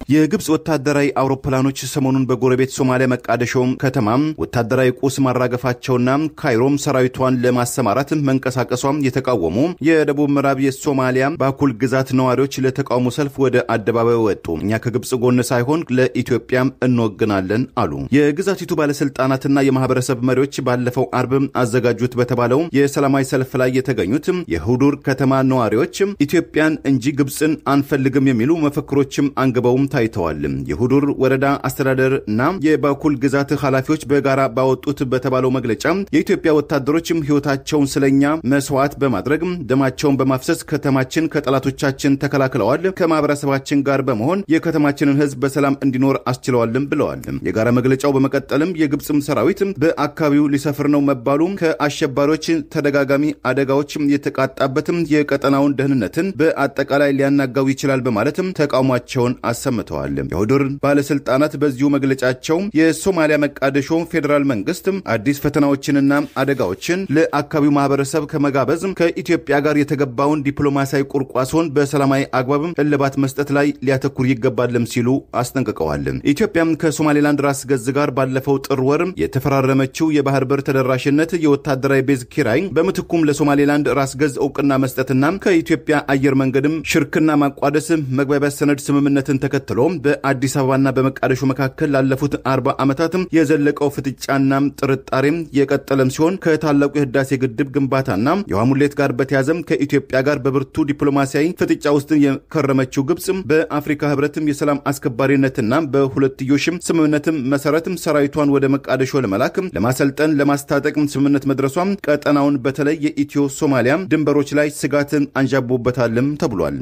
የግብፅ ወታደራዊ አውሮፕላኖች ሰሞኑን በጎረቤት ሶማሊያ መቃደሾም ከተማም ወታደራዊ ቁስ ማራገፋቸውና ካይሮም ሰራዊቷን ለማሰማራት መንቀሳቀሷም የተቃወሙ የደቡብ ምዕራብ የሶማሊያ ባኩል ግዛት ነዋሪዎች ለተቃውሞ ሰልፍ ወደ አደባባይ ወጡ። እኛ ከግብፅ ጎን ሳይሆን ለኢትዮጵያም እንወግናለን አሉ። የግዛቲቱ ባለስልጣናትና የማህበረሰብ መሪዎች ባለፈው አርብ አዘጋጁት በተባለው የሰላማዊ ሰልፍ ላይ የተገኙት የሁዱር ከተማ ነዋሪዎች ኢትዮጵያን እንጂ ግብፅን አንፈልግም የሚሉ መፈክሮችም አንግበውም ታይተዋል። የሁዱር ወረዳ አስተዳደር እና የባኩል ግዛት ኃላፊዎች በጋራ ባወጡት በተባለው መግለጫ የኢትዮጵያ ወታደሮችም ህይወታቸውን ስለኛ መስዋዕት በማድረግ ደማቸውን በማፍሰስ ከተማችን ከጠላቶቻችን ተከላክለዋል። ከማህበረሰባችን ጋር በመሆን የከተማችንን ህዝብ በሰላም እንዲኖር አስችለዋልም ብለዋል። የጋራ መግለጫው በመቀጠልም የግብፅም ሰራዊት በአካባቢው ሊሰፍር ነው መባሉ ከአሸባሪዎች ተደጋጋሚ አደጋዎች የተቃጣበትም የቀጠናውን ደህንነትን በአጠቃላይ ሊያናጋው ይችላል በማለትም ተቃውሟቸውን አሰምተዋል። የሁዱር ባለስልጣናት በዚሁ መግለጫቸው የሶማሊያ መቃደሾ ፌዴራል መንግስት አዲስ ፈተናዎችንና አደጋዎችን ለአካባቢው ማህበረሰብ ከመጋበዝ ከኢትዮጵያ ጋር የተገባውን ዲፕሎማሲያዊ ቁርቋሶን በሰላማዊ አግባብ እልባት መስጠት ላይ ሊያተኩር ይገባልም ሲሉ አስጠንቅቀዋል። ኢትዮጵያም ከሶማሌላንድ ራስ ገዝ ጋር ባለፈው ጥር ወር የተፈራረመችው የባህር በር ተደራሽነት የወታደራዊ base ኪራይ በምትኩም ለሶማሌላንድ ራስ ገዝ እውቅና መስጠትና ከኢትዮጵያ አየር መንገድም ሽርክና ማቋደስ መግባቢያ ሰነድ ስምምነትን ተከትሎ በአዲስ አበባና በመቃደሾ መካከል ላለፉት አርባ ዓመታትም የዘለቀው ፍጥጫና ጥርጣሬም የቀጠለም ሲሆን ከታላቁ የህዳሴ ግድብ ግንባታና የውሃ ሙሌት ጋር በተያዘም ከኢትዮጵያ ጋር በብርቱ ዲፕሎማሲያዊ ፍጥጫ ውስጥ የከረመችው ግብጽ በአፍሪካ ህብረትም የሰላም አስከባሪነትና በሁለትዮሽም ስምምነትም መሰረትም ሰራዊቷን ወደ መቃደሾ ለመላክም ለማሰልጠን ለማስታጠቅም ስምምነት መድረሷም ቀጠናውን በተለይ የኢትዮ ሶማሊያ ድንበሮች ላይ ስጋትን አንዣቦበታልም ተብሏል።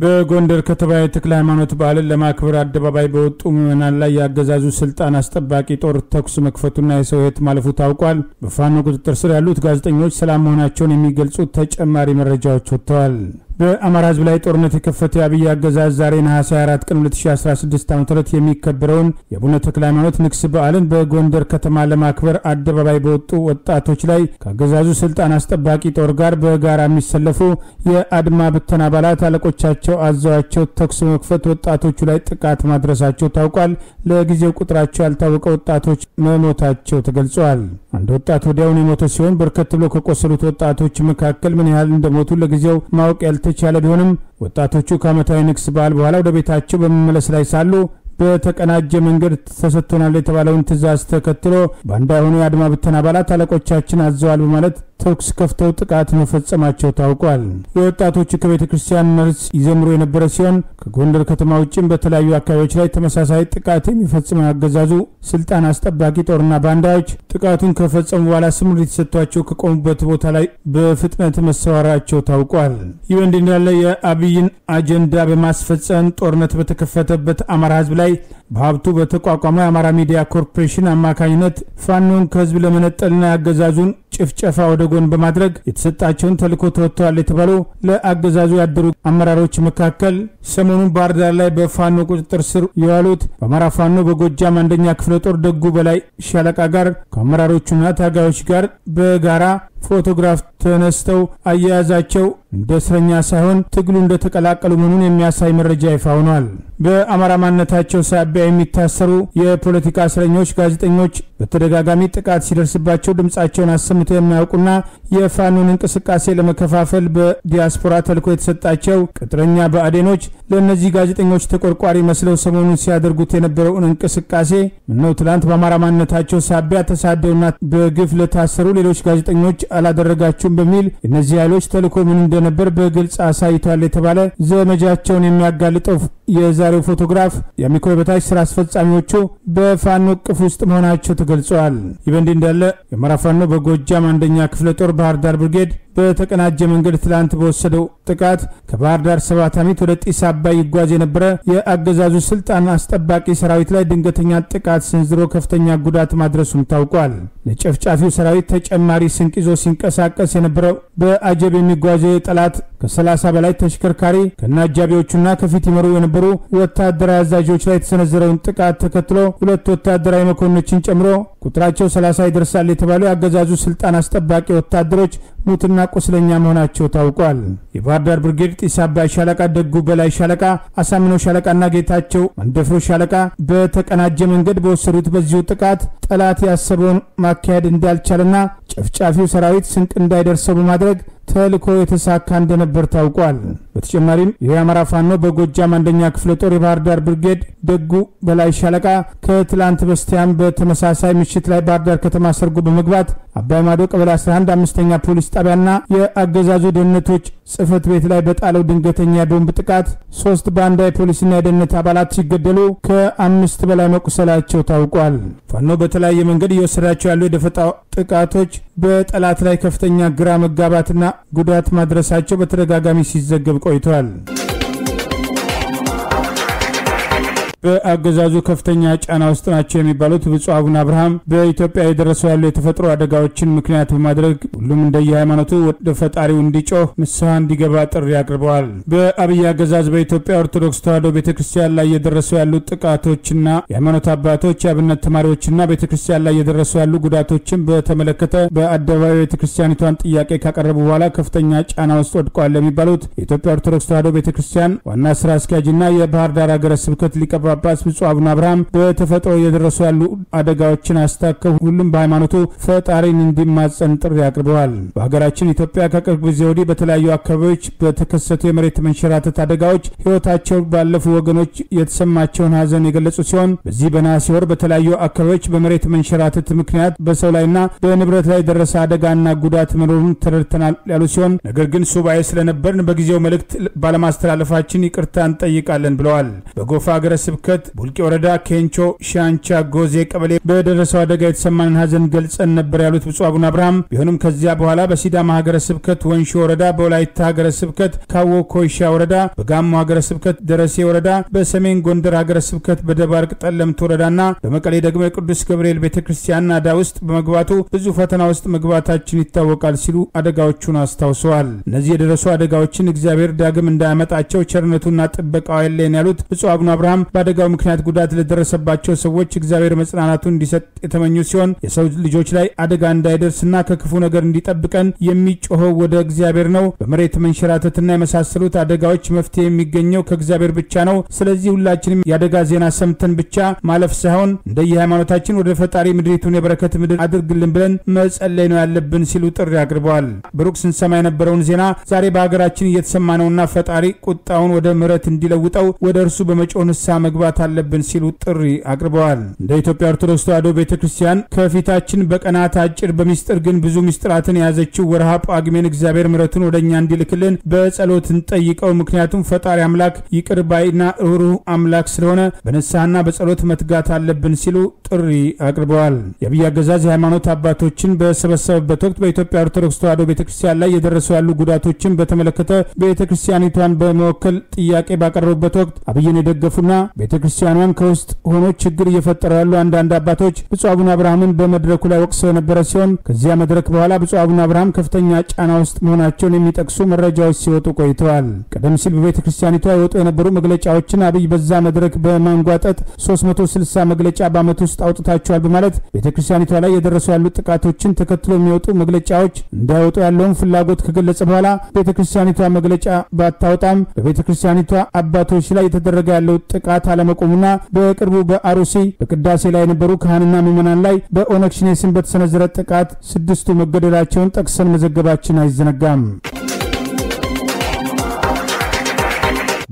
በጎንደር ከተማ የተክለ ሃይማኖት በዓልን ለማክበር አደባባይ በወጡ ምዕመናን ላይ የአገዛዙ ስልጣን አስጠባቂ ጦር ተኩስ መክፈቱና የሰው ህይወት ማለፉ ታውቋል። በፋኖ ቁጥጥር ስር ያሉት ጋዜጠኞች ሰላም መሆናቸውን የሚገልጹ ተጨማሪ መረጃዎች ወጥተዋል። በአማራ ህዝብ ላይ ጦርነት የከፈተ የአብይ አገዛዝ ዛሬ ነሐሴ 24 ቀን 2016 ዓ ም የሚከበረውን የአቡነ ተክለ ሃይማኖት ንግስ በዓልን በጎንደር ከተማ ለማክበር አደባባይ በወጡ ወጣቶች ላይ ከአገዛዙ ስልጣን አስጠባቂ ጦር ጋር በጋራ የሚሰለፉ የአድማ ብተና አባላት አለቆቻቸው አዘዋቸው ተኩስ በመክፈት ወጣቶቹ ላይ ጥቃት ማድረሳቸው ታውቋል። ለጊዜው ቁጥራቸው ያልታወቀ ወጣቶች መሞታቸው ተገልጸዋል። አንድ ወጣት ወዲያውን የሞተ ሲሆን በርከት ብሎ ከቆሰሉት ወጣቶች መካከል ምን ያህል እንደሞቱ ለጊዜው ማወቅ ያልተቻለ ቢሆንም ወጣቶቹ ከዓመታዊ ንግስ በዓል በኋላ ወደ ቤታቸው በመመለስ ላይ ሳሉ በተቀናጀ መንገድ ተሰጥቶናል የተባለውን ትዕዛዝ ተከትሎ ባንዳ የሆኑ የአድማ ብተና አባላት አለቆቻችን አዘዋል በማለት ተኩስ ከፍተው ጥቃት መፈጸማቸው ታውቋል። የወጣቶቹ ከቤተ ክርስቲያን መልስ ይዘምሩ የነበረ ሲሆን ከጎንደር ከተማ ውጭም በተለያዩ አካባቢዎች ላይ ተመሳሳይ ጥቃት የሚፈጽመው ያገዛዙ ስልጣን አስጠባቂ ጦርና ባንዳዎች ጥቃቱን ከፈጸሙ በኋላ ስምሪት የተሰጥቷቸው ከቆሙበት ቦታ ላይ በፍጥነት መሰዋራቸው ታውቋል። ይህ በእንዲህ እንዳለ የአብይን አጀንዳ በማስፈጸም ጦርነት በተከፈተበት አማራ ህዝብ ላይ በሀብቱ በተቋቋመው የአማራ ሚዲያ ኮርፖሬሽን አማካኝነት ፋኖን ከህዝብ ለመነጠልና ያገዛዙን ጭፍጨፋ ወደ ጎን በማድረግ የተሰጣቸውን ተልዕኮ ተወጥተዋል የተባሉ ለአገዛዙ ያደሩ አመራሮች መካከል ሰሞኑን ባህር ዳር ላይ በፋኖ ቁጥጥር ስር የዋሉት በአማራ ፋኖ በጎጃም አንደኛ ክፍለ ጦር ደጉ በላይ ሻለቃ ጋር ከአመራሮቹና ታጋዮች ጋር በጋራ ፎቶግራፍ ተነስተው አያያዛቸው እንደ እስረኛ ሳይሆን ትግሉ እንደተቀላቀሉ መሆኑን የሚያሳይ መረጃ ይፋ ሆኗል። በአማራ ማንነታቸው ሳቢያ የሚታሰሩ የፖለቲካ እስረኞች፣ ጋዜጠኞች በተደጋጋሚ ጥቃት ሲደርስባቸው ድምፃቸውን አሰምተው የማያውቁና የፋኖን እንቅስቃሴ ለመከፋፈል በዲያስፖራ ተልዕኮ የተሰጣቸው ቅጥረኛ ብአዴኖች ለእነዚህ ጋዜጠኞች ተቆርቋሪ መስለው ሰሞኑን ሲያደርጉት የነበረውን እንቅስቃሴ ምነው? ትላንት በአማራ ማንነታቸው ሳቢያ ተሳደውና በግፍ ለታሰሩ ሌሎች ጋዜጠኞች አላደረጋችሁም በሚል እነዚህ ኃይሎች ተልዕኮ ምን እንደነበር በግልጽ አሳይቷል የተባለ ዘመቻቸውን የሚያጋልጠው የዛሬው ፎቶግራፍ የአሚኮ የበታች ስራ አስፈጻሚዎቹ በፋኖ እቅፍ ውስጥ መሆናቸው ተገልጸዋል። ይህ በእንዲህ እንዳለ የአማራ ፋኖ በጎጃም አንደኛ ክፍለ ጦር ባህር ዳር ብርጌድ በተቀናጀ መንገድ ትላንት በወሰደው ጥቃት ከባህር ዳር ሰባት አሚት ወደ ጢስ አባይ ይጓዝ የነበረ የአገዛዙ ስልጣን አስጠባቂ ሰራዊት ላይ ድንገተኛ ጥቃት ሰንዝሮ ከፍተኛ ጉዳት ማድረሱም ታውቋል። ለጨፍጫፊው ሰራዊት ተጨማሪ ስንቅ ይዞ ሲንቀሳቀስ የነበረው በአጀብ የሚጓዘው የጠላት ከ30 በላይ ተሽከርካሪ ከነ አጃቢዎቹና ከፊት ይመሩ የነበሩ ወታደራዊ አዛዦች ላይ የተሰነዘረውን ጥቃት ተከትሎ ሁለት ወታደራዊ መኮንኖችን ጨምሮ ቁጥራቸው 30 ይደርሳል የተባሉ የአገዛዙ ስልጣን አስጠባቂ ወታደሮች ሙትና ቁስለኛ መሆናቸው ታውቋል። የባህር ዳር ብርጌድ ጢስ አባይ ሻለቃ፣ ደጉ በላይ ሻለቃ፣ አሳምነው ሻለቃና ጌታቸው መንደፍሮ ሻለቃ በተቀናጀ መንገድ በወሰዱት በዚሁ ጥቃት ጠላት ያሰበውን ማካሄድ እንዳልቻለና ጨፍጫፊው ሰራዊት ስንቅ እንዳይደርሰው በማድረግ ተልዕኮ የተሳካ እንደነበር ታውቋል። በተጨማሪም የአማራ ፋኖ በጎጃም አንደኛ ክፍለ ጦር የባህር ዳር ብርጌድ ደጉ በላይ ሻለቃ ከትላንት በስቲያም በተመሳሳይ ምሽት ላይ ባህር ዳር ከተማ ሰርጎ በመግባት አባይ ማዶ ቀበሌ 11 አምስተኛ ፖሊስ ጣቢያና የአገዛዙ ደህንነቶች ጽህፈት ቤት ላይ በጣለው ድንገተኛ የቦምብ ጥቃት ሶስት ባንዳ የፖሊስና የደህንነት አባላት ሲገደሉ ከአምስት በላይ መቁሰላቸው ታውቋል። ፋኖ በተለያየ መንገድ እየወሰዳቸው ያሉ የደፈጣ ጥቃቶች በጠላት ላይ ከፍተኛ ግራ መጋባትና ጉዳት ማድረሳቸው በተደጋጋሚ ሲዘገብ ቆይተዋል። በአገዛዙ ከፍተኛ ጫና ውስጥ ናቸው የሚባሉት ብፁዕ አቡነ አብርሃም በኢትዮጵያ የደረሱ ያሉ የተፈጥሮ አደጋዎችን ምክንያት በማድረግ ሁሉም እንደየ ሃይማኖቱ ወደ ፈጣሪው እንዲጮህ ንስሐ እንዲገባ ጥሪ አቅርበዋል። በአብይ አገዛዝ በኢትዮጵያ ኦርቶዶክስ ተዋሕዶ ቤተ ክርስቲያን ላይ የደረሱ ያሉ ጥቃቶችና የሃይማኖት አባቶች፣ የአብነት ተማሪዎችና ቤተ ክርስቲያን ላይ የደረሱ ያሉ ጉዳቶችን በተመለከተ በአደባባይ ቤተ ክርስቲያኒቷን ጥያቄ ካቀረቡ በኋላ ከፍተኛ ጫና ውስጥ ወድቀዋል የሚባሉት የኢትዮጵያ ኦርቶዶክስ ተዋሕዶ ቤተ ክርስቲያን ዋና ስራ አስኪያጅና የባህር ዳር ሀገረ ስብከት ሊቀ ጳጳስ ብፁዕ አቡነ አብርሃም በተፈጥሮ እየደረሱ ያሉ አደጋዎችን አስታከው ሁሉም በሃይማኖቱ ፈጣሪን እንዲማጸን ጥሪ አቅርበዋል። በሀገራችን ኢትዮጵያ ከቅርብ ጊዜ ወዲህ በተለያዩ አካባቢዎች በተከሰቱ የመሬት መንሸራተት አደጋዎች ሕይወታቸው ባለፉ ወገኖች የተሰማቸውን ሐዘን የገለጹ ሲሆን በዚህ በነሐሴ ወር በተለያዩ አካባቢዎች በመሬት መንሸራተት ምክንያት በሰው ላይና በንብረት ላይ የደረሰ አደጋና ጉዳት መኖሩን ተረድተናል ያሉ ሲሆን ነገር ግን ሱባኤ ስለነበርን በጊዜው መልእክት ባለማስተላለፋችን ይቅርታ እንጠይቃለን ብለዋል። በጎፋ ሀገረ ስብከት ስብከት ቡልቂ ወረዳ ኬንቾ ሻንቻ ጎዜ ቀበሌ በደረሰው አደጋ የተሰማንን ሀዘን ገልጸን ነበር ያሉት ብፁዕ አቡነ አብርሃም ቢሆንም ከዚያ በኋላ በሲዳማ ሀገረ ስብከት ወንሾ ወረዳ፣ በወላይታ ሀገረ ስብከት ካዎ ኮይሻ ወረዳ፣ በጋሞ ሀገረ ስብከት ደረሴ ወረዳ፣ በሰሜን ጎንደር ሀገረ ስብከት በደባርቅ ጠለምት ወረዳና በመቀሌ ደግሞ የቅዱስ ገብርኤል ቤተ ክርስቲያን ናዳ ውስጥ በመግባቱ ብዙ ፈተና ውስጥ መግባታችን ይታወቃል ሲሉ አደጋዎቹን አስታውሰዋል። እነዚህ የደረሱ አደጋዎችን እግዚአብሔር ዳግም እንዳያመጣቸው ቸርነቱና ጥበቃው አይለየን ያሉት ብፁዕ አቡነ አብርሃም በአደጋው ምክንያት ጉዳት ለደረሰባቸው ሰዎች እግዚአብሔር መጽናናቱን እንዲሰጥ የተመኙ ሲሆን የሰው ልጆች ላይ አደጋ እንዳይደርስና ከክፉ ነገር እንዲጠብቀን የሚጮኸው ወደ እግዚአብሔር ነው። በመሬት መንሸራተትና የመሳሰሉት አደጋዎች መፍትሄ የሚገኘው ከእግዚአብሔር ብቻ ነው። ስለዚህ ሁላችንም የአደጋ ዜና ሰምተን ብቻ ማለፍ ሳይሆን እንደየ ሃይማኖታችን ወደ ፈጣሪ ምድሪቱን የበረከት ምድር አድርግልን ብለን መጸለይ ነው ያለብን ሲሉ ጥሪ አቅርበዋል። ብሩክ ስንሰማ የነበረውን ዜና ዛሬ በሀገራችን እየተሰማ ነውና ፈጣሪ ቁጣውን ወደ ምሕረት እንዲለውጠው ወደ እርሱ በመጮህ ንስሐ መግባት አለብን ሲሉ ጥሪ አቅርበዋል። እንደ ኢትዮጵያ ኦርቶዶክስ ተዋሕዶ ቤተ ክርስቲያን ከፊታችን በቀናት አጭር በሚስጥር ግን ብዙ ሚስጥራትን የያዘችው ወርሃ ጳጉሜን እግዚአብሔር ምሕረቱን ወደ እኛ እንዲልክልን በጸሎት እንጠይቀው። ምክንያቱም ፈጣሪ አምላክ ይቅር ባይና ርኅሩህ አምላክ ስለሆነ በንስሐና በጸሎት መትጋት አለብን ሲሉ ጥሪ አቅርበዋል። የአብይ አገዛዝ የሃይማኖት አባቶችን በሰበሰበበት ወቅት በኢትዮጵያ ኦርቶዶክስ ተዋሕዶ ቤተ ክርስቲያን ላይ የደረሱ ያሉ ጉዳቶችን በተመለከተ ቤተ ክርስቲያኒቷን በመወከል ጥያቄ ባቀረቡበት ወቅት አብይን የደገፉና ቤተ ክርስቲያኗን ከውስጥ ሆኖ ችግር እየፈጠሩ ያሉ አንዳንድ አባቶች ብፁዕ አቡነ አብርሃምን በመድረኩ ላይ ወቅሰው የነበረ ሲሆን ከዚያ መድረክ በኋላ ብፁዕ አቡነ አብርሃም ከፍተኛ ጫና ውስጥ መሆናቸውን የሚጠቅሱ መረጃዎች ሲወጡ ቆይተዋል። ቀደም ሲል በቤተ ክርስቲያኒቷ የወጡ የነበሩ መግለጫዎችን አብይ በዛ መድረክ በማንጓጠጥ 360 መግለጫ በዓመት ውስጥ አውጥታቸዋል በማለት ቤተ ክርስቲያኒቷ ላይ የደረሱ ያሉ ጥቃቶችን ተከትሎ የሚወጡ መግለጫዎች እንዳይወጡ ያለውን ፍላጎት ከገለጸ በኋላ ቤተ ክርስቲያኒቷ መግለጫ ባታወጣም በቤተ ክርስቲያኒቷ አባቶች ላይ የተደረገ ያለው ጥቃት አለመቆሙና በቅርቡ በአሩሲ በቅዳሴ ላይ የነበሩ ካህንና ምዕመናን ላይ በኦነግ ሸኔ ስም በተሰነዘረ ጥቃት ስድስቱ መገደላቸውን ጠቅሰን መዘገባችን አይዘነጋም።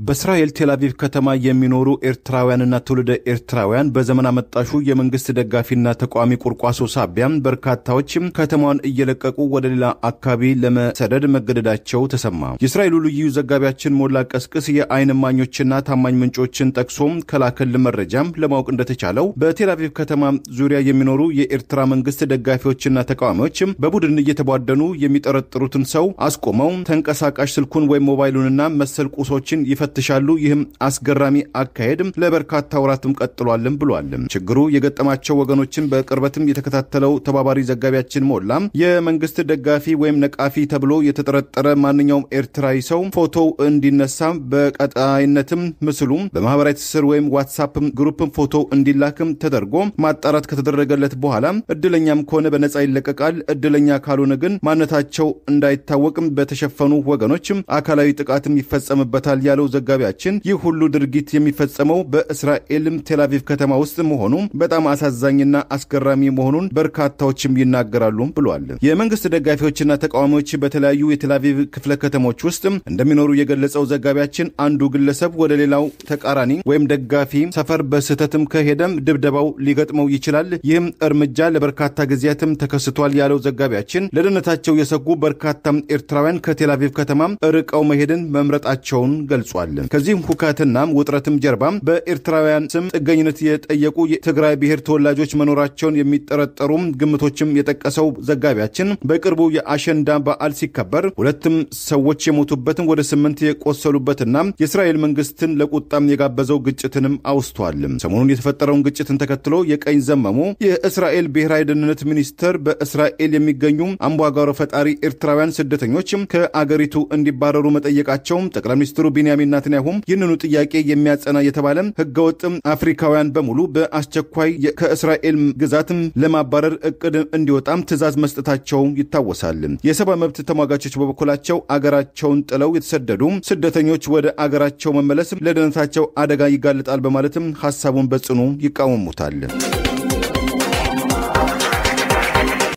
በእስራኤል ቴልአቪቭ ከተማ የሚኖሩ ኤርትራውያንና ትውልደ ኤርትራውያን በዘመን አመጣሹ የመንግስት ደጋፊና ተቃዋሚ ቁርቋሶ ሳቢያም በርካታዎች ከተማዋን እየለቀቁ ወደ ሌላ አካባቢ ለመሰደድ መገደዳቸው ተሰማ። የእስራኤሉ ልዩ ዘጋቢያችን ሞላ ቀስቅስ የአይን እማኞችና ታማኝ ምንጮችን ጠቅሶም ከላከልን መረጃም ለማወቅ እንደተቻለው በቴልአቪቭ ከተማ ዙሪያ የሚኖሩ የኤርትራ መንግስት ደጋፊዎችና ተቃዋሚዎች በቡድን እየተቧደኑ የሚጠረጥሩትን ሰው አስቆመው ተንቀሳቃሽ ስልኩን ወይም ሞባይሉንና መሰል ቁሶችን ይፈትሻሉ። ይህም አስገራሚ አካሄድ ለበርካታ ወራትም ቀጥሏልም ብሏል። ችግሩ የገጠማቸው ወገኖችን በቅርበትም የተከታተለው ተባባሪ ዘጋቢያችን ሞላ የመንግስት ደጋፊ ወይም ነቃፊ ተብሎ የተጠረጠረ ማንኛውም ኤርትራዊ ሰው ፎቶው እንዲነሳ በቀጣይነትም ምስሉ በማህበራዊ ትስስር ወይም ዋትሳፕ ግሩፕም ፎቶ እንዲላክም ተደርጎ ማጣራት ከተደረገለት በኋላ እድለኛም ከሆነ በነጻ ይለቀቃል። እድለኛ ካልሆነ ግን ማንነታቸው እንዳይታወቅም በተሸፈኑ ወገኖችም አካላዊ ጥቃትም ይፈጸምበታል ያለው ዘጋቢያችን ይህ ሁሉ ድርጊት የሚፈጸመው በእስራኤልም ቴልአቪቭ ከተማ ውስጥ መሆኑ በጣም አሳዛኝና አስገራሚ መሆኑን በርካታዎችም ይናገራሉ ብሏል። የመንግስት ደጋፊዎችና ተቃዋሚዎች በተለያዩ የቴልአቪቭ ክፍለ ከተሞች ውስጥ እንደሚኖሩ የገለጸው ዘጋቢያችን አንዱ ግለሰብ ወደ ሌላው ተቃራኒ ወይም ደጋፊ ሰፈር በስህተትም ከሄደም ድብደባው ሊገጥመው ይችላል። ይህም እርምጃ ለበርካታ ጊዜያትም ተከስቷል ያለው ዘጋቢያችን ለደህንነታቸው የሰጉ በርካታም ኤርትራውያን ከቴልአቪቭ ከተማ ርቀው መሄድን መምረጣቸውን ገልጿል። ከዚህም ሁከትና ውጥረትም ጀርባ በኤርትራውያን ስም ጥገኝነት የጠየቁ የትግራይ ብሔር ተወላጆች መኖራቸውን የሚጠረጠሩ ግምቶችም የጠቀሰው ዘጋቢያችን በቅርቡ የአሸንዳ በዓል ሲከበር ሁለትም ሰዎች የሞቱበትን ወደ ስምንት የቆሰሉበትና የእስራኤል መንግስትን ለቁጣም የጋበዘው ግጭትንም አውስቷል። ሰሞኑን የተፈጠረውን ግጭትን ተከትሎ የቀኝ ዘመሙ የእስራኤል ብሔራዊ ደህንነት ሚኒስተር በእስራኤል የሚገኙ አምባጓሮ ፈጣሪ ኤርትራውያን ስደተኞች ከአገሪቱ እንዲባረሩ መጠየቃቸው ጠቅላይ ሚኒስትሩ ቢንያሚን ናትንያሁም ይህንኑ ጥያቄ የሚያጸና የተባለ ህገወጥ አፍሪካውያን በሙሉ በአስቸኳይ ከእስራኤል ግዛትም ለማባረር እቅድ እንዲወጣም ትዕዛዝ መስጠታቸው ይታወሳል። የሰብአዊ መብት ተሟጋቾች በበኩላቸው አገራቸውን ጥለው የተሰደዱ ስደተኞች ወደ አገራቸው መመለስ ለደህንነታቸው አደጋ ይጋልጣል በማለትም ሀሳቡን በጽኑ ይቃወሙታል።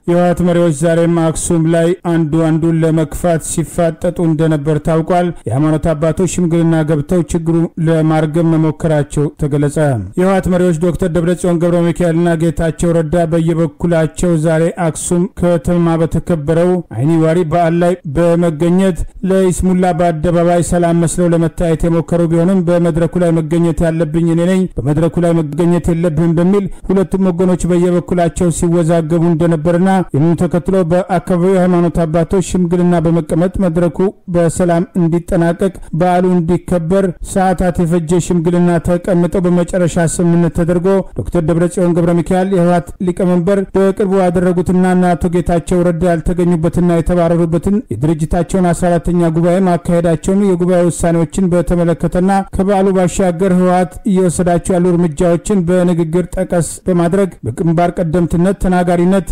የህወሓት መሪዎች ዛሬም አክሱም ላይ አንዱ አንዱን ለመግፋት ሲፋጠጡ እንደነበር ታውቋል። የሃይማኖት አባቶች ሽምግልና ገብተው ችግሩ ለማርገብ መሞከራቸው ተገለጸ። የህወሓት መሪዎች ዶክተር ደብረጽዮን ገብረ ሚካኤልና ጌታቸው ረዳ በየበኩላቸው ዛሬ አክሱም ከተማ በተከበረው አይኒዋሪ በዓል ላይ በመገኘት ለይስሙላ በአደባባይ ሰላም መስለው ለመታየት የሞከሩ ቢሆንም በመድረኩ ላይ መገኘት ያለብኝ እኔ ነኝ፣ በመድረኩ ላይ መገኘት የለብህም በሚል ሁለቱም ወገኖች በየበኩላቸው ሲወዛገቡ እንደነበርና ይህንኑ ተከትሎ በአካባቢው የሃይማኖት አባቶች ሽምግልና በመቀመጥ መድረኩ በሰላም እንዲጠናቀቅ በዓሉ እንዲከበር ሰዓታት የፈጀ ሽምግልና ተቀምጠው በመጨረሻ ስምምነት ተደርጎ ዶክተር ደብረጽዮን ገብረ ሚካኤል የህወሓት ሊቀመንበር በቅርቡ ያደረጉትና እና አቶ ጌታቸው ረዳ ያልተገኙበትና የተባረሩበትን የድርጅታቸውን አስራ አራተኛ ጉባኤ ማካሄዳቸውን የጉባኤ ውሳኔዎችን በተመለከተና ከበዓሉ ባሻገር ህወሓት እየወሰዳቸው ያሉ እርምጃዎችን በንግግር ጠቀስ በማድረግ በግንባር ቀደምትነት ተናጋሪነት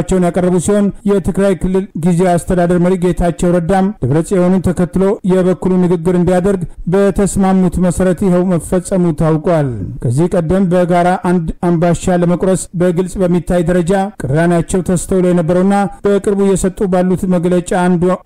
ሀሳባቸውን ያቀረቡ ሲሆን የትግራይ ክልል ጊዜያዊ አስተዳደር መሪ ጌታቸው ረዳም ደብረጽዮንን ተከትሎ የበኩሉ ንግግር እንዲያደርግ በተስማሙት መሰረት ይኸው መፈጸሙ ታውቋል። ከዚህ ቀደም በጋራ አንድ አምባሻ ለመቁረስ በግልጽ በሚታይ ደረጃ ቅራኔያቸው ተስተውሎ የነበረውና በቅርቡ እየሰጡ ባሉት መግለጫ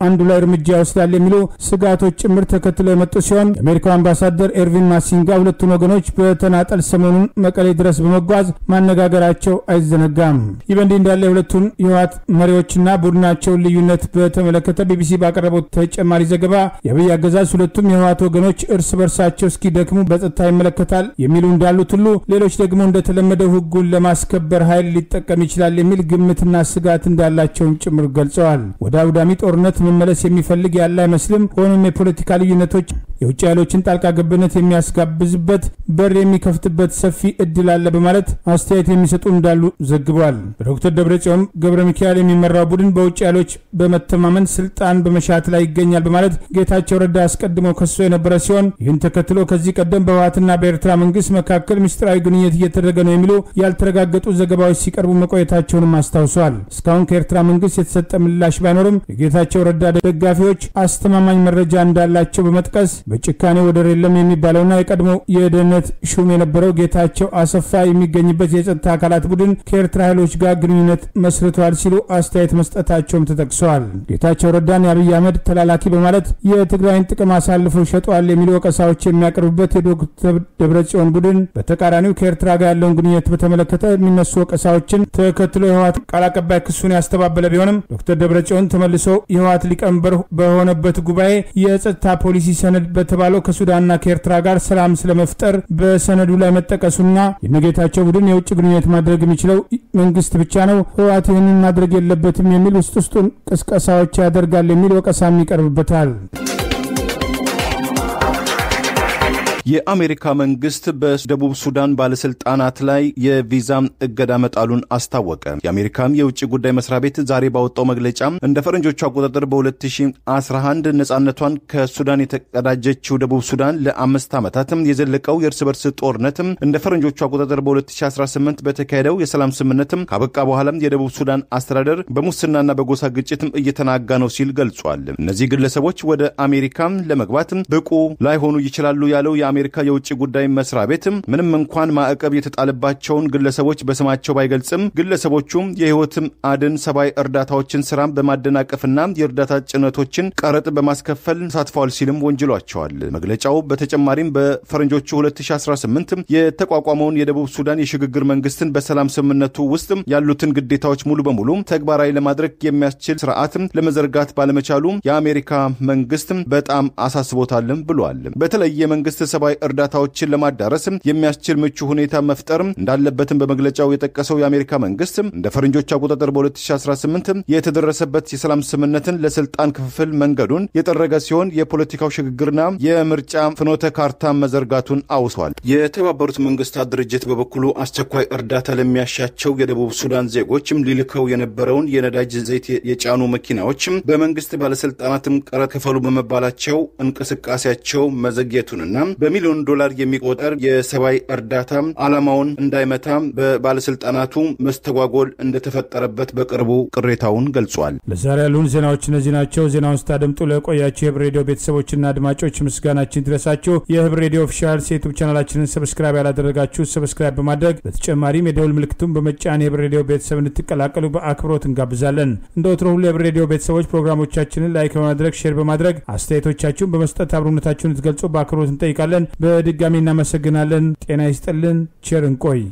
አንዱ ላይ እርምጃ ይወስዳል የሚሉ ስጋቶች ጭምር ተከትሎ የመጡ ሲሆን የአሜሪካው አምባሳደር ኤርቪን ማሲንጋ ሁለቱን ወገኖች በተናጠል ሰሞኑን መቀሌ ድረስ በመጓዝ ማነጋገራቸው አይዘነጋም። ይህ በእንዲህ እንዳለ የሁለቱን የህወሓት መሪዎችና ቡድናቸውን ልዩነት በተመለከተ ቢቢሲ ባቀረበው ተጨማሪ ዘገባ የአብይ አገዛዝ ሁለቱም የህወሓት ወገኖች እርስ በርሳቸው እስኪደክሙ በጸጥታ ይመለከታል የሚሉ እንዳሉት ሁሉ ሌሎች ደግሞ እንደተለመደው ህጉን ለማስከበር ኃይል ሊጠቀም ይችላል የሚል ግምትና ስጋት እንዳላቸውን ጭምር ገልጸዋል። ወደ አውዳሚ ጦርነት መመለስ የሚፈልግ ያለ አይመስልም። ሆኖም የፖለቲካ ልዩነቶች የውጭ ኃይሎችን ጣልቃ ገብነት የሚያስጋብዝበት በር የሚከፍትበት ሰፊ እድል አለ በማለት አስተያየት የሚሰጡ እንዳሉ ዘግበዋል። በዶክተር ደብረጽዮን ገብረ ሚካኤል የሚመራው ቡድን በውጭ ኃይሎች በመተማመን ስልጣን በመሻት ላይ ይገኛል በማለት ጌታቸው ረዳ አስቀድሞ ከሶ የነበረ ሲሆን ይህን ተከትሎ ከዚህ ቀደም በህወሓትና በኤርትራ መንግስት መካከል ምስጢራዊ ግንኙነት እየተደረገ ነው የሚሉ ያልተረጋገጡ ዘገባዎች ሲቀርቡ መቆየታቸውንም አስታውሰዋል። እስካሁን ከኤርትራ መንግስት የተሰጠ ምላሽ ባይኖርም የጌታቸው ረዳ ደጋፊዎች አስተማማኝ መረጃ እንዳላቸው በመጥቀስ በጭካኔ ወደር የለም የሚባለውና የቀድሞ የደህንነት ሹም የነበረው ጌታቸው አሰፋ የሚገኝበት የጸጥታ አካላት ቡድን ከኤርትራ ኃይሎች ጋር ግንኙነት መስርተዋል ሲሉ አስተያየት መስጠታቸውም ተጠቅሰዋል። ጌታቸው ረዳን የአብይ አህመድ ተላላኪ በማለት የትግራይን ጥቅም አሳልፈው ሸጠዋል የሚሉ ወቀሳዎች የሚያቀርቡበት የዶክተር ደብረጽዮን ቡድን በተቃራኒው ከኤርትራ ጋር ያለውን ግንኙነት በተመለከተ የሚነሱ ወቀሳዎችን ተከትሎ የህወሓት ቃል አቀባይ ክሱን ያስተባበለ ቢሆንም ዶክተር ደብረጽዮን ተመልሶ የህወሓት ሊቀመንበር በሆነበት ጉባኤ የጸጥታ ፖሊሲ ሰነድ በተባለው ከሱዳንና ከኤርትራ ጋር ሰላም ስለመፍጠር በሰነዱ ላይ መጠቀሱና የነጌታቸው ቡድን የውጭ ግንኙነት ማድረግ የሚችለው መንግስት ብቻ ነው፣ ህወሓት ይህንን ማድረግ የለበትም የሚል ውስጥ ውስጡን ቅስቀሳዎች ያደርጋል የሚል ወቀሳም ይቀርብበታል። የአሜሪካ መንግስት በደቡብ ሱዳን ባለስልጣናት ላይ የቪዛ እገዳ መጣሉን አስታወቀ። የአሜሪካም የውጭ ጉዳይ መስሪያ ቤት ዛሬ ባወጣው መግለጫ እንደ ፈረንጆቹ አቆጣጠር በ2011 ነጻነቷን ከሱዳን የተቀዳጀችው ደቡብ ሱዳን ለአምስት ዓመታት የዘለቀው የእርስ በርስ ጦርነት እንደ ፈረንጆቹ አቆጣጠር በ2018 በተካሄደው የሰላም ስምምነት ካበቃ በኋላ የደቡብ ሱዳን አስተዳደር በሙስናና በጎሳ ግጭት እየተናጋ ነው ሲል ገልጿል። እነዚህ ግለሰቦች ወደ አሜሪካ ለመግባት ብቁ ላይሆኑ ይችላሉ ያለው የአሜሪካ የውጭ ጉዳይ መስሪያ ቤት ምንም እንኳን ማዕቀብ የተጣለባቸውን ግለሰቦች በስማቸው ባይገልጽም ግለሰቦቹም የህይወት አድን ሰብአዊ እርዳታዎችን ስራ በማደናቀፍና የእርዳታ ጭነቶችን ቀረጥ በማስከፈል ተሳትፈዋል ሲልም ወንጅሏቸዋል። መግለጫው በተጨማሪም በፈረንጆቹ 2018 የተቋቋመውን የደቡብ ሱዳን የሽግግር መንግስትን በሰላም ስምምነቱ ውስጥ ያሉትን ግዴታዎች ሙሉ በሙሉ ተግባራዊ ለማድረግ የሚያስችል ስርዓት ለመዘርጋት ባለመቻሉ የአሜሪካ መንግስት በጣም አሳስቦታልም ብሏል። በተለይ የመንግስት ሰብአዊ እርዳታዎችን ለማዳረስ የሚያስችል ምቹ ሁኔታ መፍጠር እንዳለበትም በመግለጫው የጠቀሰው የአሜሪካ መንግስት እንደ ፈረንጆች አቆጣጠር በ2018 የተደረሰበት የሰላም ስምምነትን ለስልጣን ክፍፍል መንገዱን የጠረገ ሲሆን የፖለቲካው ሽግግርና የምርጫ ፍኖተ ካርታ መዘርጋቱን አውስቷል። የተባበሩት መንግስታት ድርጅት በበኩሉ አስቸኳይ እርዳታ ለሚያሻቸው የደቡብ ሱዳን ዜጎችም ሊልከው የነበረውን የነዳጅ ዘይት የጫኑ መኪናዎችም በመንግስት ባለስልጣናትም ቀረጥ ክፈሉ በመባላቸው እንቅስቃሴያቸው መዘግየቱንና በሚሊዮን ዶላር የሚቆጠር የሰብአዊ እርዳታ ዓላማውን እንዳይመታ በባለስልጣናቱ መስተጓጎል እንደተፈጠረበት በቅርቡ ቅሬታውን ገልጿል። ለዛሬ ያሉን ዜናዎች እነዚህ ናቸው። ዜናውን ስታደምጡ ለቆያችሁ የህብር ሬዲዮ ቤተሰቦችና አድማጮች ምስጋናችን ይድረሳችሁ። የህብር ሬዲዮ official YouTube channel ኣችንን subscribe ያላደረጋችሁ subscribe በማድረግ በተጨማሪም የደውል ምልክቱን በመጫን የህብር ሬዲዮ ቤተሰብ እንድትቀላቀሉ በአክብሮት እንጋብዛለን። እንደ ወትሮ ሁሉ የህብር ሬዲዮ ቤተሰቦች ፕሮግራሞቻችንን like በማድረግ share በማድረግ አስተያየቶቻችሁን በመስጠት አብሮነታችሁን እንድትገልጹ በአክብሮት እንጠይቃለን። በድጋሚ እናመሰግናለን። ጤና ይስጥልን። ቸር እንቆይ።